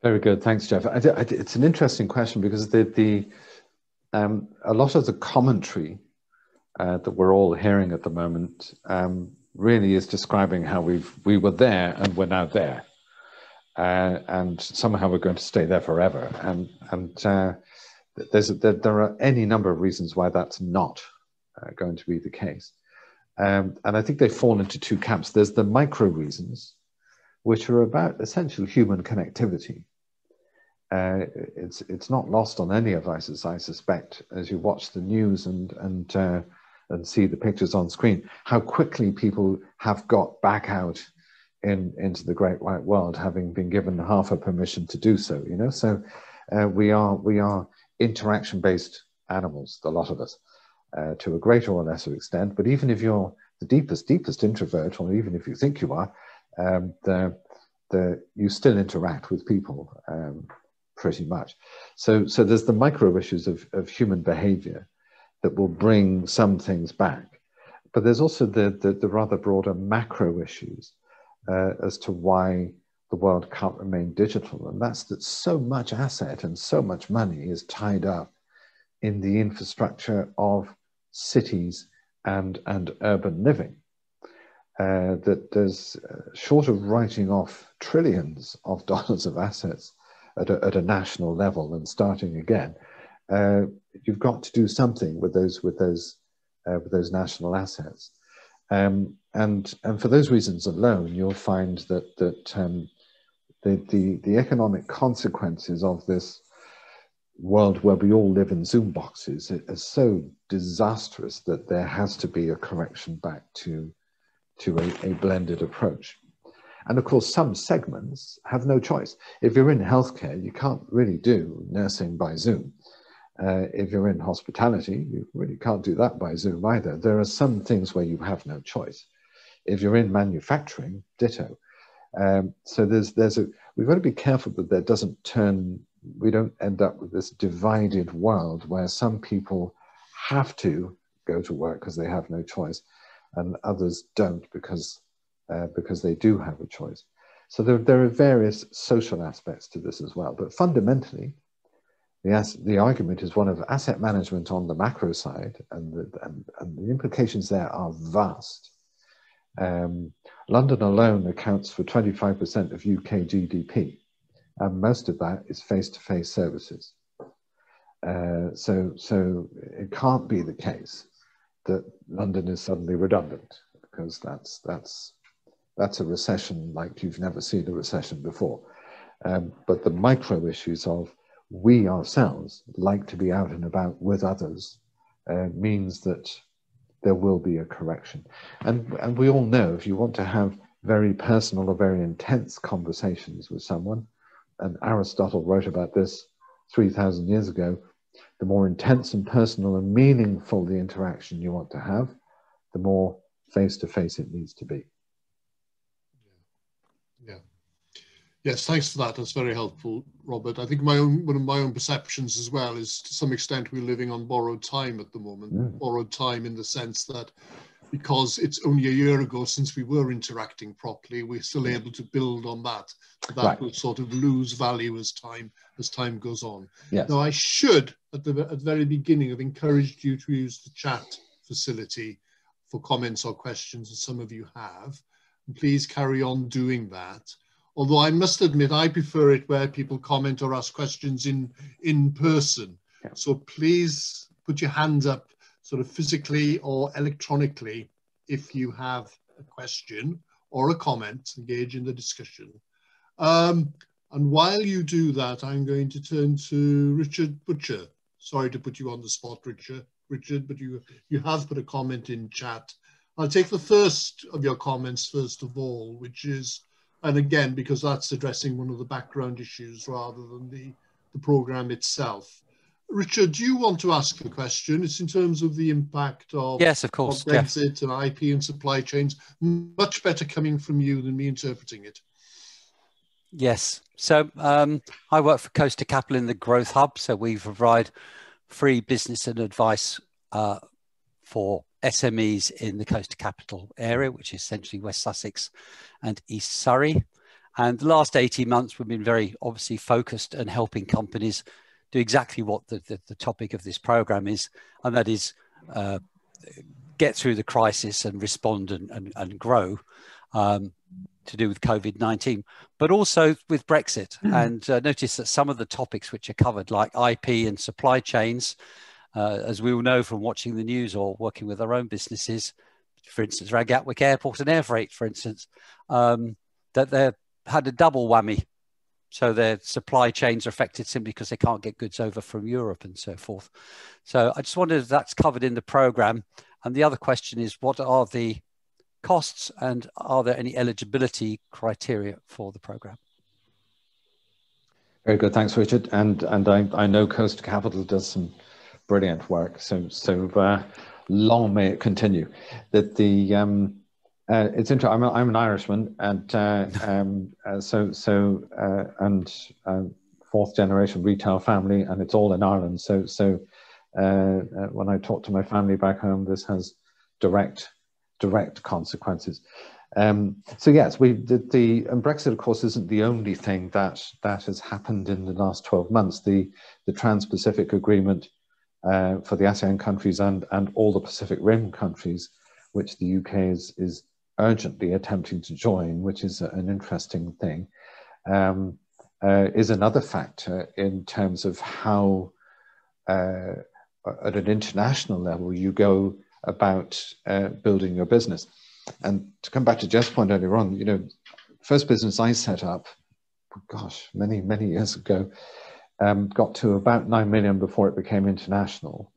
Very good, thanks, Jeff. I, I, it's an interesting question because the the um, a lot of the commentary uh, that we're all hearing at the moment um, really is describing how we've we were there and we're now there, uh, and somehow we're going to stay there forever. And and uh, there's there, there, are any number of reasons why that's not uh, going to be the case. Um, and I think they fall into two camps. There's the micro reasons, which are about essential human connectivity uh, it's it's not lost on any of us, I suspect, as you watch the news and and uh, and see the pictures on screen, how quickly people have got back out in into the great white world, having been given half a permission to do so. You know, so uh, we are we are interaction based animals, the lot of us, uh, to a greater or lesser extent. But even if you're the deepest deepest introvert, or even if you think you are, um, the the you still interact with people. Um, pretty much. So, so there's the micro issues of, of human behavior that will bring some things back. But there's also the, the, the rather broader macro issues uh, as to why the world can't remain digital. And that's that so much asset and so much money is tied up in the infrastructure of cities and, and urban living. Uh, that there's uh, short of writing off trillions of dollars of assets at a, at a national level and starting again, uh, you've got to do something with those with those uh, with those national assets. Um, and and for those reasons alone, you'll find that that um, the, the the economic consequences of this world where we all live in Zoom boxes are so disastrous that there has to be a correction back to to a, a blended approach. And of course, some segments have no choice. If you're in healthcare, you can't really do nursing by Zoom. Uh, if you're in hospitality, you really can't do that by Zoom either. There are some things where you have no choice. If you're in manufacturing, ditto. Um, so there's there's a we've got to be careful that there doesn't turn we don't end up with this divided world where some people have to go to work because they have no choice, and others don't because uh, because they do have a choice. So there, there are various social aspects to this as well. But fundamentally, the, the argument is one of asset management on the macro side, and the, and, and the implications there are vast. Um, London alone accounts for 25% of UK GDP, and most of that is face-to-face services. Uh, so, so it can't be the case that London is suddenly redundant because that's that's that's a recession like you've never seen a recession before. Um, but the micro issues of we ourselves like to be out and about with others uh, means that there will be a correction. And, and we all know if you want to have very personal or very intense conversations with someone, and Aristotle wrote about this 3,000 years ago, the more intense and personal and meaningful the interaction you want to have, the more face to face it needs to be. Yes, thanks for that. That's very helpful, Robert. I think my own one of my own perceptions as well is to some extent we're living on borrowed time at the moment. Mm. Borrowed time in the sense that because it's only a year ago since we were interacting properly, we're still able to build on that. So that right. will sort of lose value as time as time goes on. Yes. Now I should at the at the very beginning have encouraged you to use the chat facility for comments or questions, as some of you have. And please carry on doing that although I must admit I prefer it where people comment or ask questions in, in person. Yeah. So please put your hands up sort of physically or electronically if you have a question or a comment, engage in the discussion. Um, and while you do that, I'm going to turn to Richard Butcher. Sorry to put you on the spot, Richard, Richard, but you, you have put a comment in chat. I'll take the first of your comments first of all, which is and again, because that's addressing one of the background issues rather than the, the program itself. Richard, do you want to ask a question? It's in terms of the impact of, yes, of course, of Brexit yeah. and IP and supply chains. Much better coming from you than me interpreting it. Yes. So um, I work for Coast to Capital in the Growth Hub. So we provide free business and advice uh, for SMEs in the Coast to Capital area, which is essentially West Sussex and East Surrey. And the last 18 months, we've been very obviously focused and helping companies do exactly what the, the, the topic of this program is, and that is uh, get through the crisis and respond and, and, and grow um, to do with COVID 19, but also with Brexit. Mm. And uh, notice that some of the topics which are covered, like IP and supply chains, uh, as we all know from watching the news or working with our own businesses, for instance, around Gatwick Airport and air freight, for instance, um, that they had a double whammy. So their supply chains are affected simply because they can't get goods over from Europe and so forth. So I just wondered if that's covered in the program. And the other question is, what are the costs and are there any eligibility criteria for the program? Very good, thanks, Richard. And and I, I know Coast to Capital does some brilliant work. So so uh, long may it continue. That the um, uh, it's interesting. I'm, a, I'm an Irishman, and uh, um, uh, so so uh, and uh, fourth generation retail family, and it's all in Ireland. So so when I talk to my family back home, this has direct direct consequences. Um, so yes, we the, the and Brexit, of course, isn't the only thing that that has happened in the last 12 months. The the Trans-Pacific Agreement uh, for the ASEAN countries and, and all the Pacific Rim countries, which the UK is, is urgently attempting to join, which is an interesting thing, um, uh, is another factor in terms of how, uh, at an international level, you go about uh, building your business. And to come back to Jeff's point earlier on, you know, first business I set up, gosh, many, many years ago, um, got to about 9 million before it became international.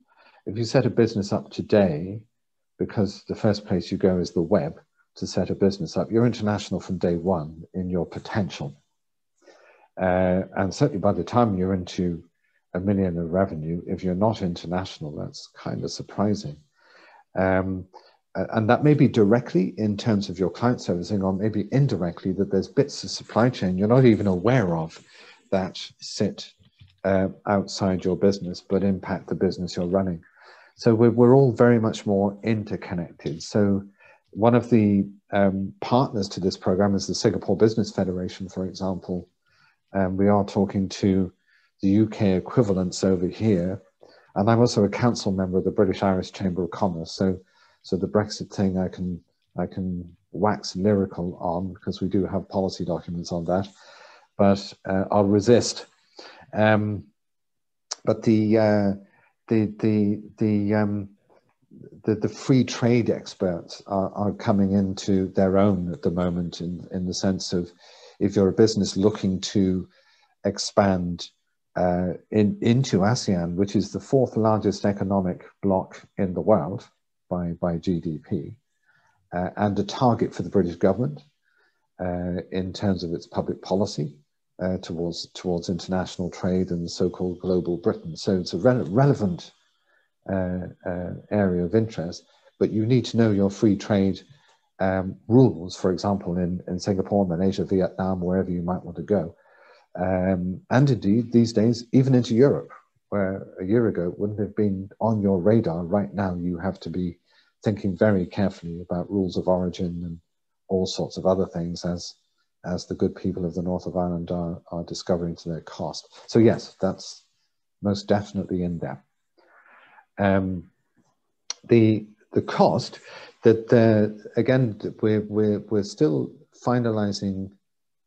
If you set a business up today, because the first place you go is the web to set a business up, you're international from day one in your potential. Uh, and certainly by the time you're into a million of revenue, if you're not international, that's kind of surprising. Um, and that may be directly in terms of your client servicing, or maybe indirectly that there's bits of supply chain you're not even aware of that sit uh, outside your business but impact the business you're running. so we're, we're all very much more interconnected. So one of the um, partners to this program is the Singapore Business Federation, for example. And we are talking to the UK equivalents over here. And I'm also a council member of the British Irish Chamber of Commerce. So, so the Brexit thing I can, I can wax lyrical on because we do have policy documents on that, but uh, I'll resist. Um, but the, uh, the, the, the, um, the, the free trade experts are, are coming into their own at the moment in, in the sense of if you're a business looking to expand uh, in, into ASEAN, which is the fourth largest economic bloc in the world by, by GDP, uh, and a target for the British government uh, in terms of its public policy uh, towards, towards international trade and so-called global Britain. So it's a re relevant uh, uh, area of interest, but you need to know your free trade um, rules, for example, in, in Singapore, Malaysia, Vietnam, wherever you might want to go. Um, and indeed, these days, even into Europe, where a year ago wouldn't have been on your radar, right now you have to be thinking very carefully about rules of origin and all sorts of other things as as the good people of the north of Ireland are, are discovering to their cost. So yes, that's most definitely in there. Um, the the cost that again we're, we're we're still finalizing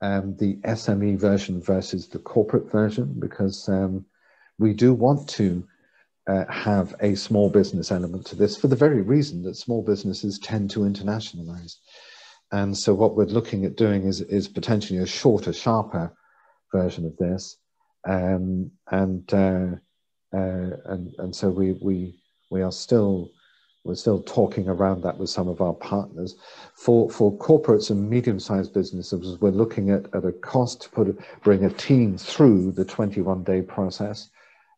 um, the SME version versus the corporate version because um, we do want to uh, have a small business element to this for the very reason that small businesses tend to internationalize. And so what we're looking at doing is, is potentially a shorter, sharper version of this. Um, and uh, uh, and and so we we we are still we're still talking around that with some of our partners. For for corporates and medium-sized businesses, we're looking at, at a cost to put bring a team through the 21-day process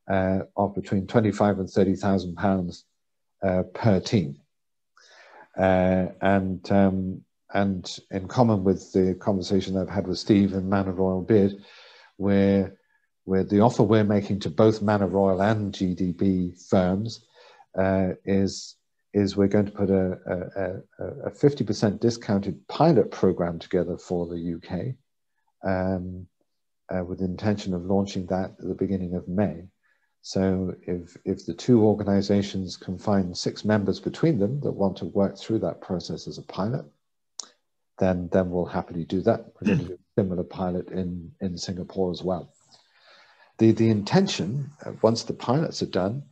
uh, of between 25 and 30 thousand pounds uh, per team. Uh, and um, and in common with the conversation I've had with Steve and Manor Royal Bid, where where the offer we're making to both Manor Royal and GDB firms uh, is is we're going to put a, a, a 50% discounted pilot program together for the UK um, uh, with the intention of launching that at the beginning of May. So if, if the two organizations can find six members between them that want to work through that process as a pilot, then, then we'll happily do that. We're going to do a similar pilot in, in Singapore as well the, the intention, uh, once the pilots are done,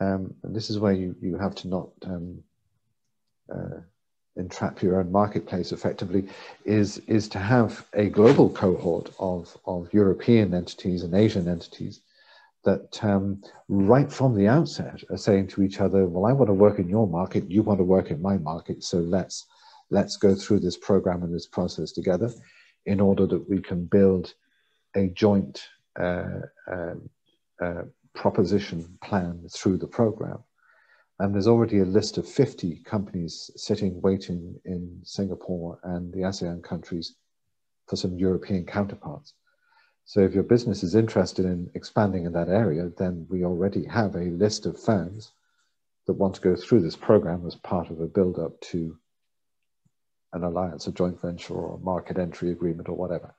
um, and this is where you, you have to not um, uh, entrap your own marketplace effectively, is, is to have a global cohort of, of European entities and Asian entities that um, right from the outset are saying to each other, well, I want to work in your market, you want to work in my market, so let's, let's go through this program and this process together in order that we can build a joint uh, um, uh, proposition plan through the program. And there's already a list of 50 companies sitting waiting in Singapore and the ASEAN countries for some European counterparts. So if your business is interested in expanding in that area, then we already have a list of firms that want to go through this program as part of a build up to an alliance, a joint venture or a market entry agreement or whatever.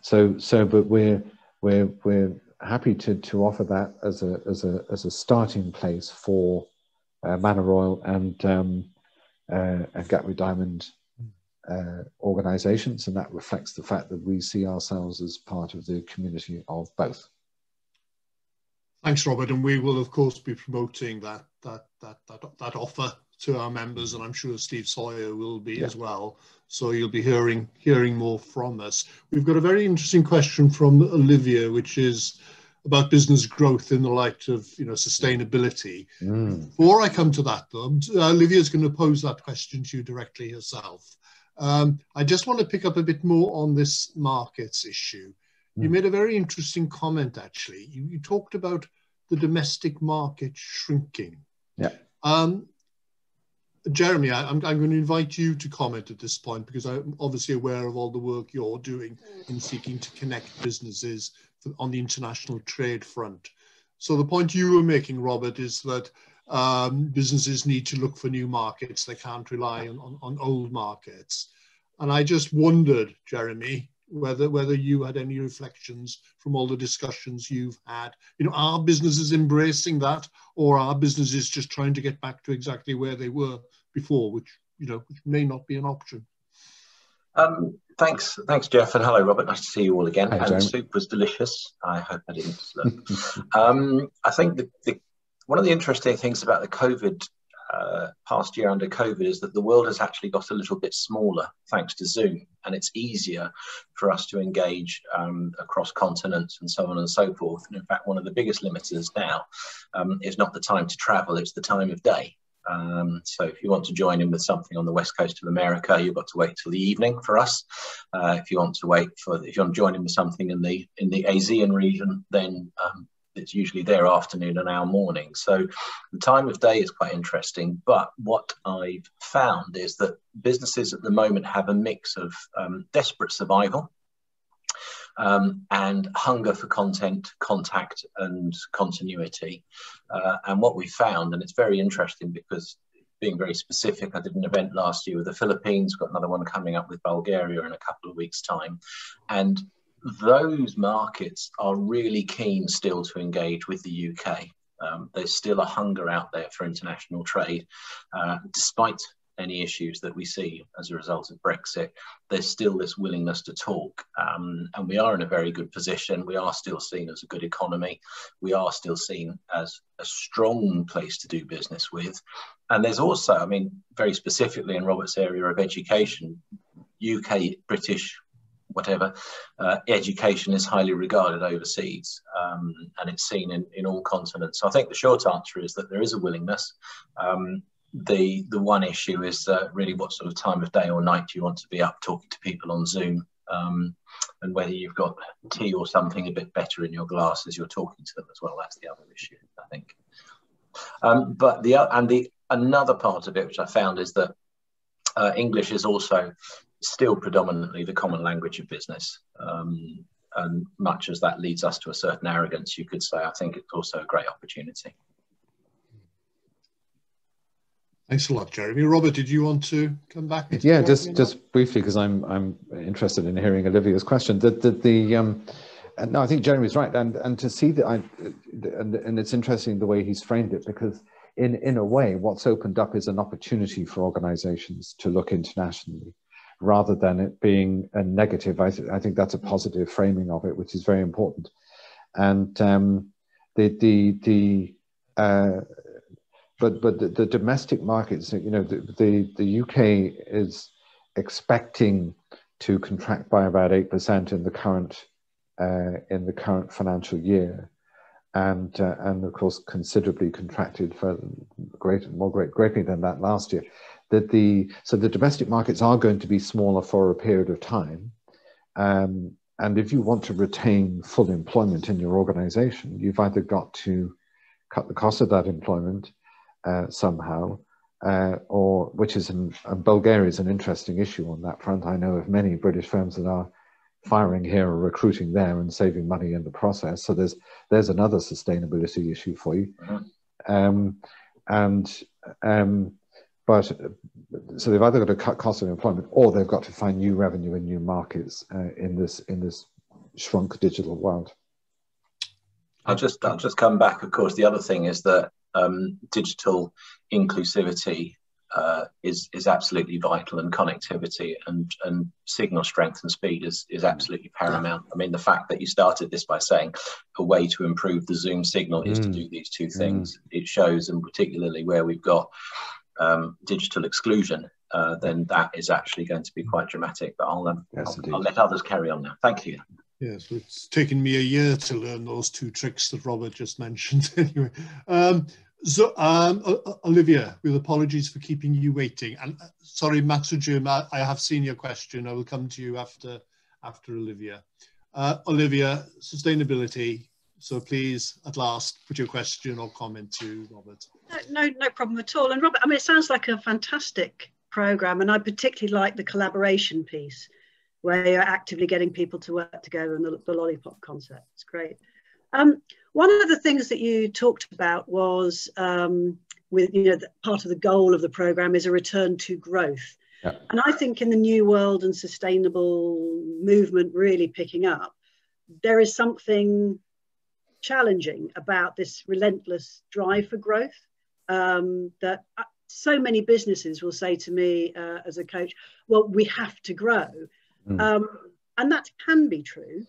So, so, but we're, we're, we're happy to, to offer that as a, as a, as a starting place for uh, Manor Royal and, um, uh, and Gatwick Diamond uh, organizations. And that reflects the fact that we see ourselves as part of the community of both. Thanks, Robert. And we will, of course, be promoting that, that, that, that, that offer to our members, and I'm sure Steve Sawyer will be yeah. as well. So you'll be hearing hearing more from us. We've got a very interesting question from Olivia, which is about business growth in the light of you know sustainability. Mm. Before I come to that, though, Olivia is going to pose that question to you directly herself. Um, I just want to pick up a bit more on this markets issue. Mm. You made a very interesting comment, actually. You, you talked about the domestic market shrinking. Yeah. Um, Jeremy, I, am going to invite you to comment at this point because I'm obviously aware of all the work you're doing in seeking to connect businesses on the international trade front. So the point you were making, Robert, is that um, businesses need to look for new markets. They can't rely on, on, on old markets. And I just wondered, Jeremy, whether whether you had any reflections from all the discussions you've had. You know, are businesses embracing that, or are businesses just trying to get back to exactly where they were before, which you know, which may not be an option. Um, thanks, thanks, Jeff, and hello, Robert. Nice to see you all again. Hi, and the soup was delicious. I hope I didn't slip. um, I think the, the, one of the interesting things about the COVID uh, past year under COVID is that the world has actually got a little bit smaller thanks to Zoom, and it's easier for us to engage um, across continents and so on and so forth. And in fact, one of the biggest limiters now um, is not the time to travel; it's the time of day. Um, so if you want to join in with something on the west coast of America, you've got to wait till the evening for us. Uh, if you want to wait for, if you want to join in with something in the in the ASEAN region, then um, it's usually their afternoon and our morning. So the time of day is quite interesting. But what I've found is that businesses at the moment have a mix of um, desperate survival um, and hunger for content, contact, and continuity. Uh, and what we found, and it's very interesting because being very specific, I did an event last year with the Philippines, got another one coming up with Bulgaria in a couple of weeks' time. And those markets are really keen still to engage with the UK. Um, there's still a hunger out there for international trade, uh, despite any issues that we see as a result of Brexit, there's still this willingness to talk. Um, and we are in a very good position. We are still seen as a good economy. We are still seen as a strong place to do business with. And there's also, I mean, very specifically in Robert's area of education, UK, British, whatever, uh, education is highly regarded overseas um, and it's seen in, in all continents. So I think the short answer is that there is a willingness. Um, the the one issue is uh, really what sort of time of day or night you want to be up talking to people on Zoom, um, and whether you've got tea or something a bit better in your glass as you're talking to them as well. That's the other issue, I think. Um, but the and the another part of it which I found is that uh, English is also still predominantly the common language of business. Um, and much as that leads us to a certain arrogance, you could say, I think it's also a great opportunity. Thanks a lot, Jeremy. Robert, did you want to come back? Yeah, just just briefly because I'm I'm interested in hearing Olivia's question. The the, the um, no, I think Jeremy's right, and and to see that I and, and it's interesting the way he's framed it because in in a way, what's opened up is an opportunity for organisations to look internationally, rather than it being a negative. I th- I think that's a positive framing of it, which is very important, and um, the the the uh, but but the, the, domestic markets, you know, the, the, the UK is expecting to contract by about eight percent in the current uh, in the current financial year, and uh, and of course considerably contracted for greater more great greatly than that last year. That the so the domestic markets are going to be smaller for a period of time. Um, and if you want to retain full employment in your organization, you've either got to cut the cost of that employment uh, somehow, uh, or which is in Bulgaria is an interesting issue on that front. I know of many British firms that are firing here or recruiting there and saving money in the process. So there's there's another sustainability issue for you. Mm-hmm. Um, and um, but so they've either got to cut cost of employment or they've got to find new revenue in new markets uh, in this in this shrunk digital world. I'll just I'll just come back. Of course, the other thing is that um, digital inclusivity uh, is is absolutely vital, and connectivity and and signal strength and speed is is absolutely paramount. I mean, the fact that you started this by saying a way to improve the Zoom signal is to mm. do these two things. Mm. It shows, and particularly where we've got um, digital exclusion, uh, then that is actually going to be quite dramatic. But I'll, um, yes, I'll, I'll let others carry on now. Thank you. Yes, it's taken me a year to learn those two tricks that Robert just mentioned. anyway, um, so um, Olivia, with apologies for keeping you waiting, and uh, sorry, Matsujima, I have seen your question. I will come to you after after Olivia. Uh, Olivia, sustainability. So please, at last, put your question or comment to Robert. No, no problem at all. And Robert, I mean, it sounds like a fantastic program, and I particularly like the collaboration piece where you're actively getting people to work together and the, the lollipop concept. It's great. Um, one of the things that you talked about was um, with you know part of the goal of the program is a return to growth. Yeah. And I think in the new world and sustainable movement really picking up, there is something challenging about this relentless drive for growth um, that uh, so many businesses will say to me uh, as a coach, well, we have to grow. Mm. Um, and that can be true.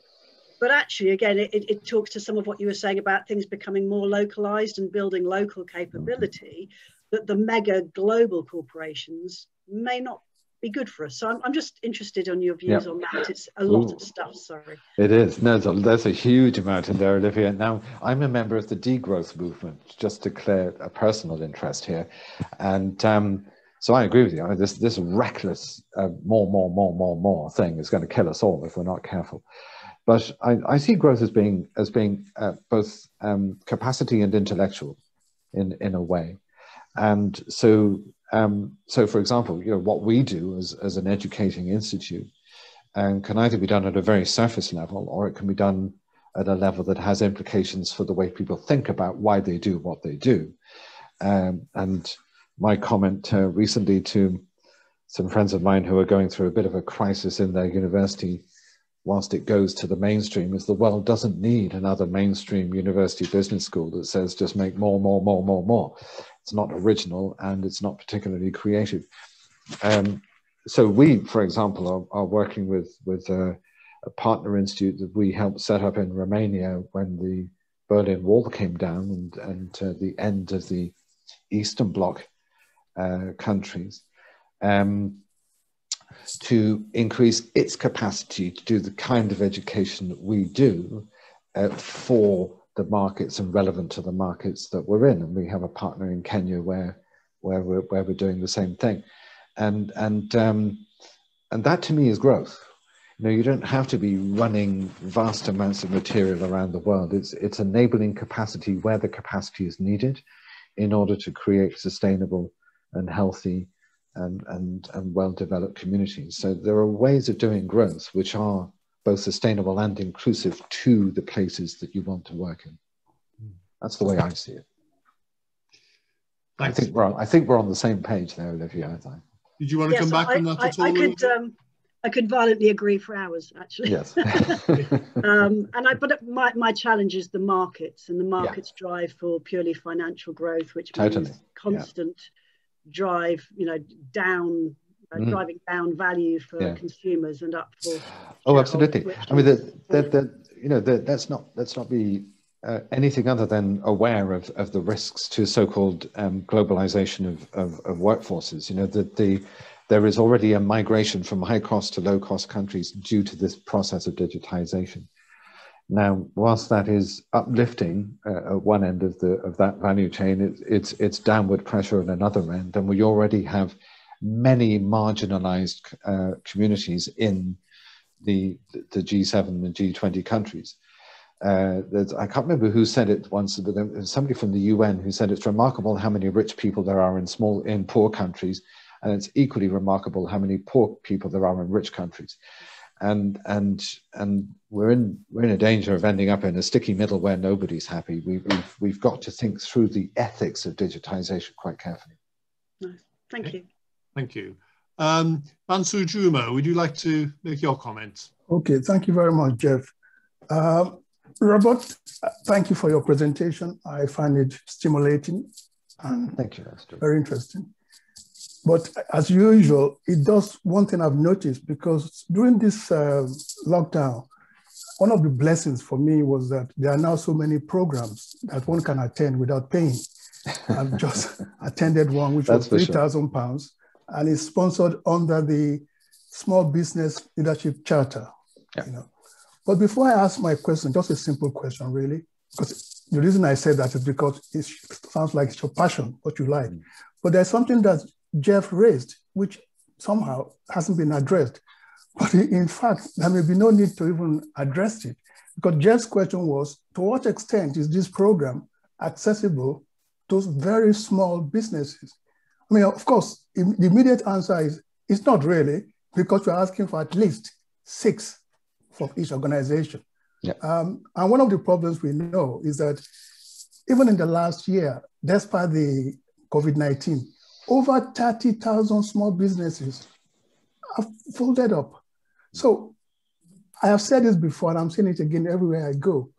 But actually, again, it, it, talks to some of what you were saying about things becoming more localized and building local capability that the mega global corporations may not be good for us. So I'm, I'm just interested on your views on that. It's a lot Ooh. of stuff, sorry. It is. No, there's a, there's a huge amount in there, Olivia. Now, I'm a member of the degrowth movement, just to declare a personal interest here. And um, so I agree with you. I mean, this, this reckless uh, more, more, more, more, more thing is going to kill us all if we're not careful. But I, I see growth as being as being uh, both um, capacity and intellectual, in in a way, and so um, so for example, you know what we do as as an educating institute, um, can either be done at a very surface level or it can be done at a level that has implications for the way people think about why they do what they do, um, and my comment uh, recently to some friends of mine who are going through a bit of a crisis in their university whilst it goes to the mainstream, is the world doesn't need another mainstream university business school that says just make more, more, more, more, more. It's not original and it's not particularly creative. Um, so we, for example, are, are working with with a, a, partner institute that we helped set up in Romania when the Berlin Wall came down and and uh, the end of the Eastern Bloc uh, countries. Um, to increase its capacity to do the kind of education that we do uh, for the markets and relevant to the markets that we're in. And we have a partner in Kenya where where we're where we're doing the same thing, and and um, and that to me is growth. You know, you don't have to be running vast amounts of material around the world. It's it's enabling capacity where the capacity is needed, in order to create sustainable and healthy and, and, and well-developed communities. So there are ways of doing growth which are both sustainable and inclusive to the places that you want to work in. That's the way I see it. Thanks. I think we're on, I think we're on the same page there, Olivia. I think. Did you want to yes, come back I, on that I, at all? I could, um, I could violently agree for hours, actually. Yes. um, and I, but my, my challenge is the markets and the markets yeah. drive for purely financial growth, which totally. means constant. Yeah drive, you know, down uh, mm. driving down value for yeah. consumers and up for. Oh, absolutely. I mean, that that that you know that that's not let's not be uh, anything other than aware of, of the risks to so-called um, globalization of, of, of, workforces. You know that the there is already a migration from high cost to low cost countries due to this process of digitization. Now, whilst that is uplifting uh, at one end of the of that value chain, it, it's it's downward pressure at another end, and we already have many marginalized uh, communities in the the G7 and G20 countries. Uh, I can't remember who said it once, but there was somebody from the UN who said it's remarkable how many rich people there are in small in poor countries, and it's equally remarkable how many poor people there are in rich countries and and and we're in we're in a danger of ending up in a sticky middle where nobody's happy. We, we've we've got to think through the ethics of digitization quite carefully. Nice, Thank you. Thank you. Um, Mansur Juma, would you like to make your comments? Okay, thank you very much, Jeff. Um, Robert, thank you for your presentation. I find it stimulating and thank you, very interesting. But as usual, it does one thing I've noticed because during this uh, lockdown, one of the blessings for me was that there are now so many programs that one can attend without paying. I've just attended one which That's was three thousand sure. pounds, and it's sponsored under the Small Business Leadership Charter. Yeah. You know, but before I ask my question, just a simple question, really, because the reason I say that is because it sounds like it's your passion, what you like. Mm. But there's something that Jeff raised, which somehow hasn't been addressed. But in fact, there may be no need to even address it because Jeff's question was, to what extent is this program accessible to very small businesses? I mean, of course, the immediate answer is, it's not really because you're asking for at least six for each organization. Yeah. Um, and one of the problems we know is that even in the last year, despite the COVID-19, over 30,000 small businesses have folded up. So I have said this before, and I'm saying it again everywhere I go.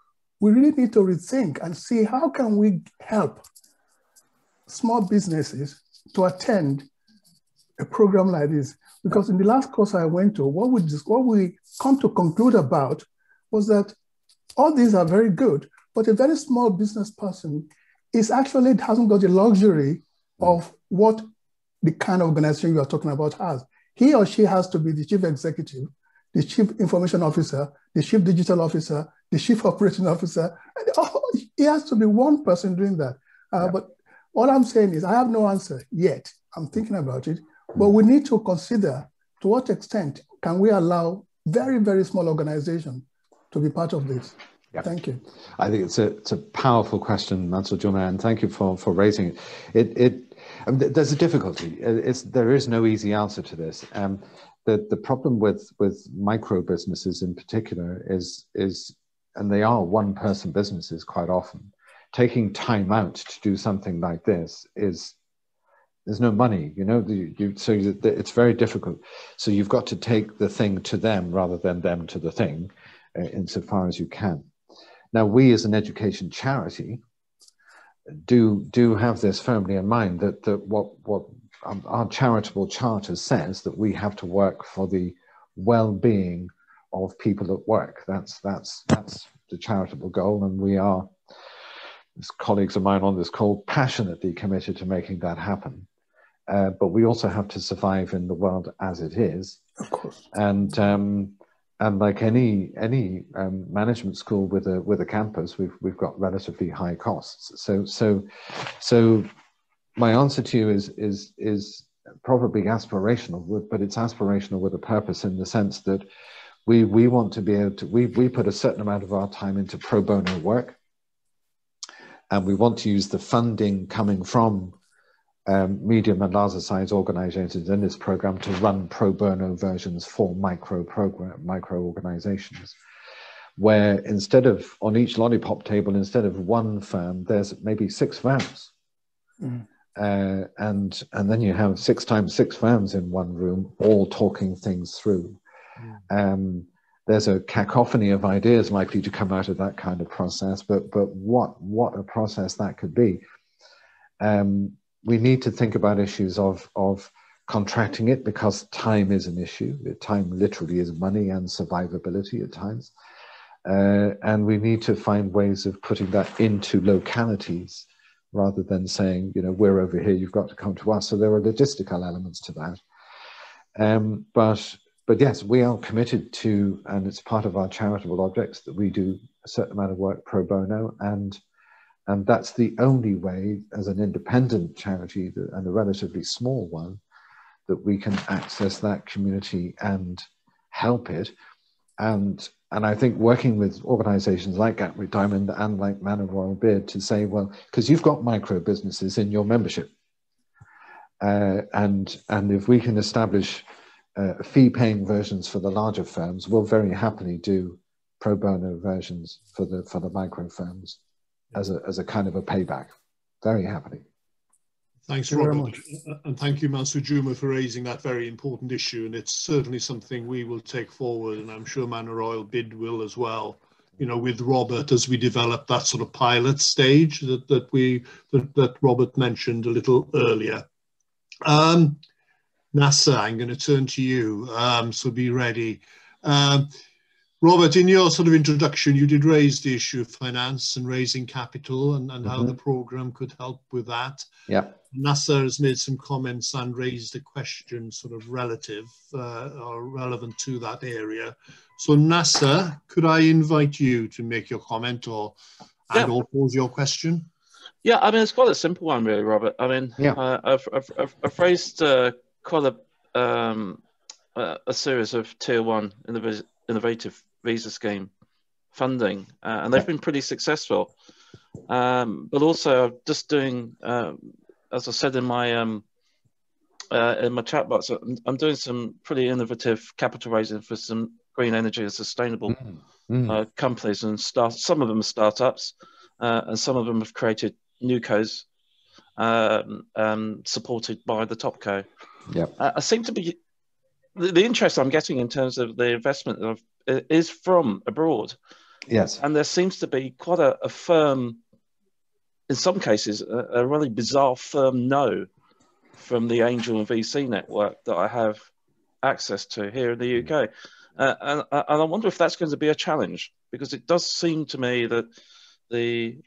We really need to rethink and see how can we help small businesses to attend a program like this. Because in the last course I went to, what we, just, what we come to conclude about was that all these are very good, but a very small business person is actually hasn't got the luxury of what the kind of organization you are talking about has. He or she has to be the chief executive, the chief information officer, the chief digital officer, the chief operating officer. Oh, he has to be one person doing that. Uh, yeah. But all I'm saying is I have no answer yet. I'm thinking about it. But we need to consider to what extent can we allow very, very small organizations to be part of this. Yeah. Thank you. I think it's a it's a powerful question, Mansur Juma, and thank you for for raising it. It it I mean, there's a difficulty. It's there is no easy answer to this. Um, the the problem with with micro businesses in particular is is and they are one person businesses quite often. Taking time out to do something like this is there's no money, you know. You, you, so it's very difficult. So you've got to take the thing to them rather than them to the thing, uh, insofar as you can. Now, we as an education charity do do have this firmly in mind that that what what our charitable charter says that we have to work for the well-being of people at work. That's that's that's the charitable goal, and we are, colleagues of mine on this call, passionately committed to making that happen. Uh, but we also have to survive in the world as it is. Of course. And um, and like any any um, management school with a with a campus, we've we've got relatively high costs. So so so my answer to you is is is probably aspirational, but it's aspirational with a purpose in the sense that we we want to be able to we we put a certain amount of our time into pro bono work, and we want to use the funding coming from um, medium and larger size organizations in this program to run pro bono versions for micro program, micro organizations, where instead of on each lollipop table, instead of one firm, there's maybe six firms. Mm. Uh, and and then you have six times six firms in one room, all talking things through. Mm. Um, there's a cacophony of ideas likely to come out of that kind of process, but but what what a process that could be. Um, we need to think about issues of, of contracting it because time is an issue. Time literally is money and survivability at times. Uh, and we need to find ways of putting that into localities rather than saying, you know, we're over here, you've got to come to us. So there are logistical elements to that. Um, but but yes, we are committed to, and it's part of our charitable objects that we do a certain amount of work pro bono and and that's the only way, as an independent charity and a relatively small one, that we can access that community and help it. And and I think working with organizations like Gatwick Diamond and like Manor Royal BID to say, well, because you've got micro businesses in your membership. Uh, and and if we can establish uh, fee-paying versions for the larger firms, we'll very happily do pro bono versions for the for the micro firms as a, as a kind of a payback. Very happily. Thanks, thank Robert. And thank you, Mansur Juma, for raising that very important issue. And it's certainly something we will take forward, and I'm sure Manor Royal BID will as well. You know, with Robert as we develop that sort of pilot stage that, that we that, that Robert mentioned a little earlier. Um, Nasser, I'm going to turn to you, um, so be ready. Um, Robert, in your sort of introduction, you did raise the issue of finance and raising capital and, and mm-hmm. how the program could help with that. Yeah. Nasser has made some comments and raised a question sort of relative uh, or relevant to that area. So Nasser, could I invite you to make your comment or and yeah. or pose your question? Yeah, I mean, it's quite a simple one, really, Robert. I mean, yeah. Uh, I've, I've, I've, raised uh, quite a, um, a series of tier one innovative visa scheme funding, uh, and they've been pretty successful. Um, but also, just doing, uh, as I said in my um, uh, in my chat box, I'm, I'm, doing some pretty innovative capital raising for some green energy and sustainable mm. Mm. companies, and start. Some of them are startups, uh, and some of them have created NewCos. um, um, supported by the topco. Yeah, uh, I seem to be the, the, interest I'm getting in terms of the investment of, is from abroad. Yes, and there seems to be quite a, a firm, in some cases, a, a, really bizarre firm no from the angel and VC network that I have access to here in the UK. Uh, and, and I wonder if that's going to be a challenge because it does seem to me that the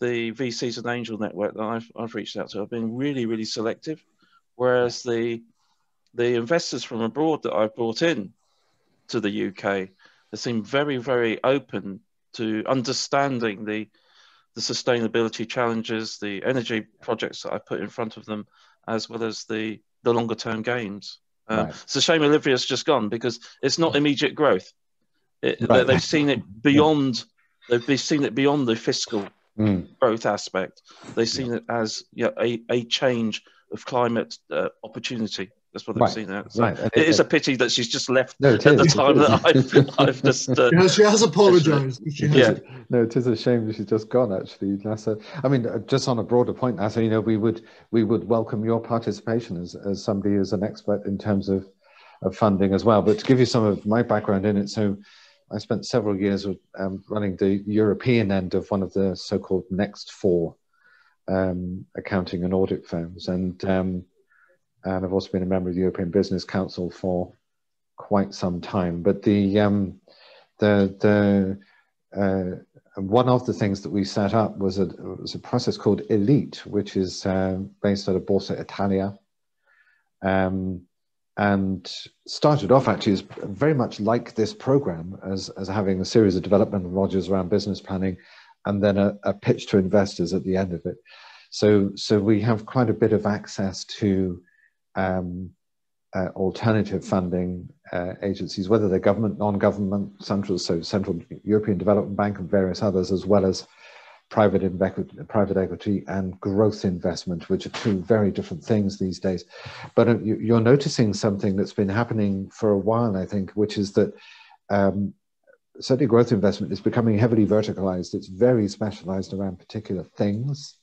the VCs and angel network that I've, I've reached out to have been really, really selective, whereas the the investors from abroad that I've brought in to the UK they seem very, very open to understanding the the sustainability challenges, the energy projects that I put in front of them, as well as the the longer term gains. Um, right. It's a shame Olivia's just gone because it's not immediate growth. It, right. They've seen it beyond. They've seen it beyond the fiscal mm. growth aspect. They've seen it as you know, a, a change of climate uh, opportunity. That's what they've right. seen it. So right. it, it is a pity that she's just left no, at the time that I've, I've just. Uh, yeah, she has apologised. yeah. No, it is a shame that she's just gone. Actually, Nasser. I mean, uh, just on a broader point, Nasser, you know, we would we would welcome your participation as as somebody as an expert in terms of of funding as well. But to give you some of my background in it, so I spent several years with, um, running the European end of one of the so-called Next Four um, accounting and audit firms, and um, and I've also been a member of the European Business Council for quite some time. But the um, the the uh, one of the things that we set up was a was a process called Elite, which is uh, based out of Borsa Italia, um, and started off actually as very much like this program as as having a series of development modules around business planning, and then a, a pitch to investors at the end of it. So so we have quite a bit of access to um, uh, alternative funding uh, agencies, whether they're government, non-government, central, so Central European Development Bank and various others, as well as private, private equity and growth investment, which are two very different things these days. But uh, you, are noticing something that's been happening for a while, I think, which is that um, certainly growth investment is becoming heavily verticalized. It's very specialized around particular things.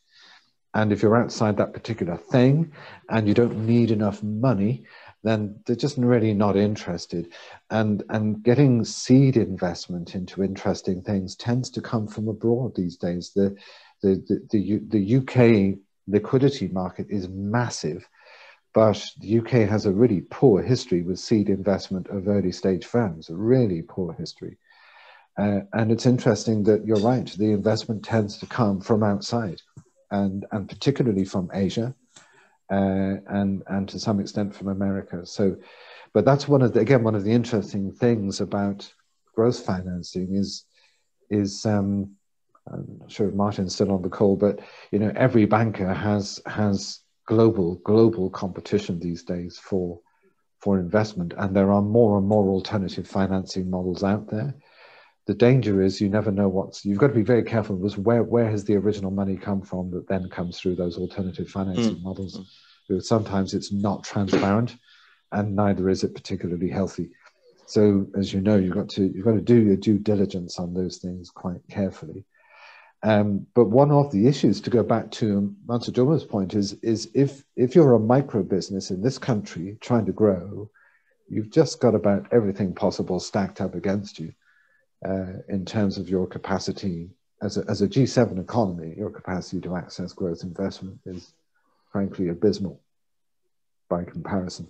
And if you're outside that particular thing and you don't need enough money, then they're just really not interested. And, and getting seed investment into interesting things tends to come from abroad these days. The, the, the, the, the UK liquidity market is massive, but the UK has a really poor history with seed investment of early stage firms, a really poor history. Uh, and it's interesting that you're right, the investment tends to come from outside and, and particularly from Asia uh, and, and to some extent from America. So, but that's one of the, again, one of the interesting things about growth financing is, is um, I'm not sure if Martin's still on the call, but you know, every banker has, has global, global competition these days for, for investment. And there are more and more alternative financing models out there the danger is you never know what's you've got to be very careful was where where has the original money come from that then comes through those alternative financing mm. models mm. because sometimes it's not transparent and neither is it particularly healthy so as you know you've got to you've got to do your due diligence on those things quite carefully um, but one of the issues to go back to Mansur Juma's point is is if if you're a micro business in this country trying to grow you've just got about everything possible stacked up against you uh, in terms of your capacity as a, as a G7 economy, your capacity to access growth investment is frankly abysmal by comparison.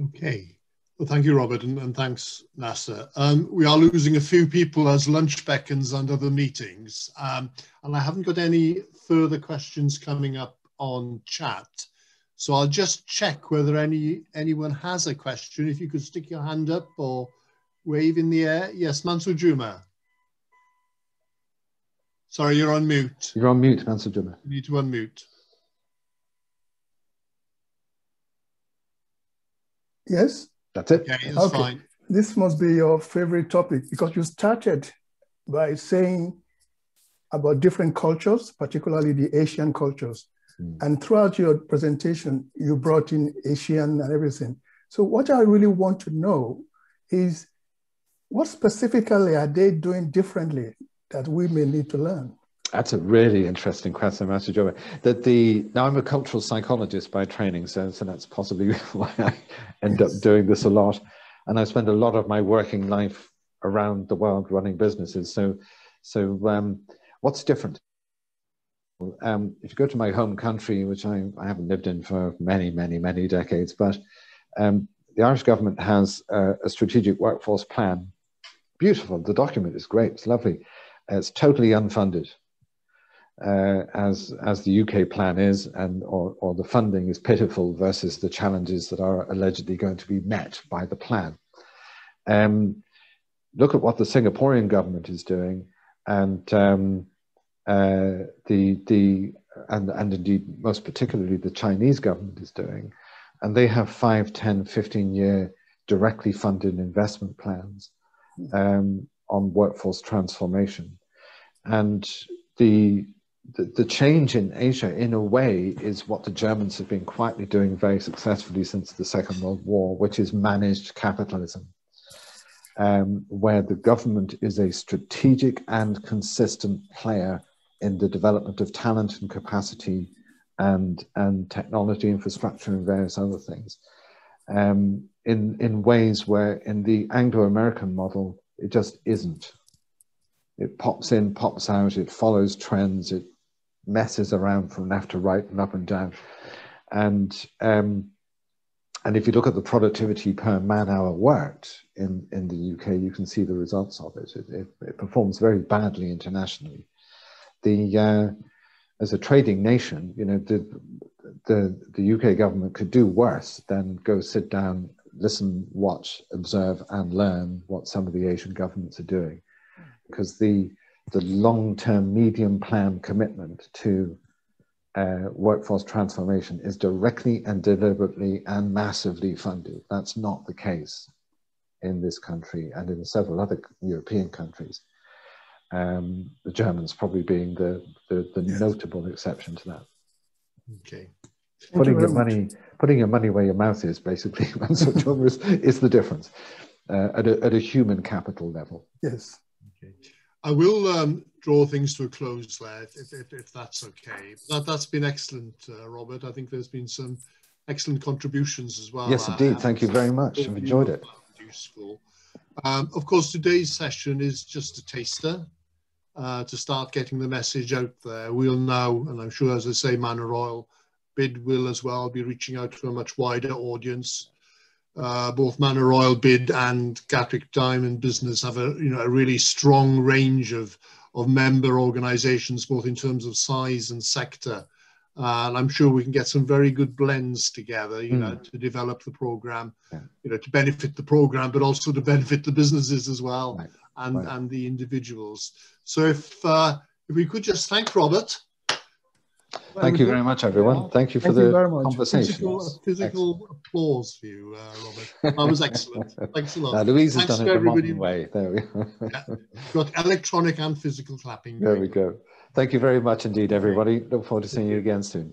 Okay. Well, thank you, Robert, and, and thanks, Nasser. Um, we are losing a few people as lunch beckons and other meetings, um, and I haven't got any further questions coming up on chat. So I'll just check whether any anyone has a question. If you could stick your hand up or wave in the air. Yes, Mansur Juma. Sorry, you're on mute. You're on mute, Mansur Juma. You need to unmute. Yes? That's it. Okay, that's okay. fine. This must be your favorite topic because you started by saying about different cultures, particularly the Asian cultures. Mm. And throughout your presentation, you brought in Asian and everything. So what I really want to know is what specifically are they doing differently that we may need to learn? That's a really interesting question, Master Joe. That the now I'm a cultural psychologist by training, so, so that's possibly why I end up doing this a lot. And I spend a lot of my working life around the world running businesses. So, so um, what's different? Um, if you go to my home country, which I, I, haven't lived in for many, many, many decades, but um, the Irish government has a strategic workforce plan. Beautiful. The document is great. It's lovely. It's totally unfunded uh, as as the UK plan is, and or, or the funding is pitiful versus the challenges that are allegedly going to be met by the plan. Um, look at what the Singaporean government is doing, and um, uh, the the and and indeed most particularly the Chinese government is doing, and they have 5, 10, 15 year directly funded investment plans um, on workforce transformation, and the the, the change in Asia, in a way, is what the Germans have been quietly doing very successfully since the Second World War, which is managed capitalism, um, where the government is a strategic and consistent player in the development of talent and capacity and, and technology infrastructure and various other things. Um, in, in ways where in the Anglo American model, it just isn't. It pops in, pops out, it follows trends, it messes around from left to right and up and down. And um, and if you look at the productivity per man hour worked in, in the UK, you can see the results of it. It, it, it performs very badly internationally. The uh, as a trading nation, you know, the, the the UK government could do worse than go sit down, listen, watch, observe, and learn what some of the Asian governments are doing, because the the long-term medium plan commitment to uh, workforce transformation is directly and deliberately and massively funded. That's not the case in this country and in several other European countries. Um, the Germans probably being the, the, the yes. notable exception to that. Okay. Putting you your money, putting your money where your mouth is, basically, is, is the difference uh, at, a, at a human capital level. Yes. Okay. I will um, draw things to a close there, if, if, if that's okay. That, that's been excellent, uh, Robert. I think there's been some excellent contributions as well. Yes, indeed. Thank you very much. I've enjoyed it. Useful. Um, of course, today's session is just a taster uh, to start getting the message out there. We'll now, and I'm sure, as I say, Manor Royal, BID will as well be reaching out to a much wider audience uh, both Manor Royal BID and Gatwick Diamond Business have a you know a really strong range of of member organisations, both in terms of size and sector. Uh, and I'm sure we can get some very good blends together, you mm. know, to develop the program, yeah. you know, to benefit the program, but also to benefit the businesses as well right. and right. and the individuals. So if uh, if we could just thank Robert Thank you very much, everyone. Thank you for Thank the you conversation. Physical, physical applause for you, uh, Robert. That was excellent. Thanks a lot. Now, Louise has Thanks done it the modern way. There we go. yeah. Got electronic and physical clapping. There we go. Thank you very much indeed, everybody. Look forward to seeing you again soon.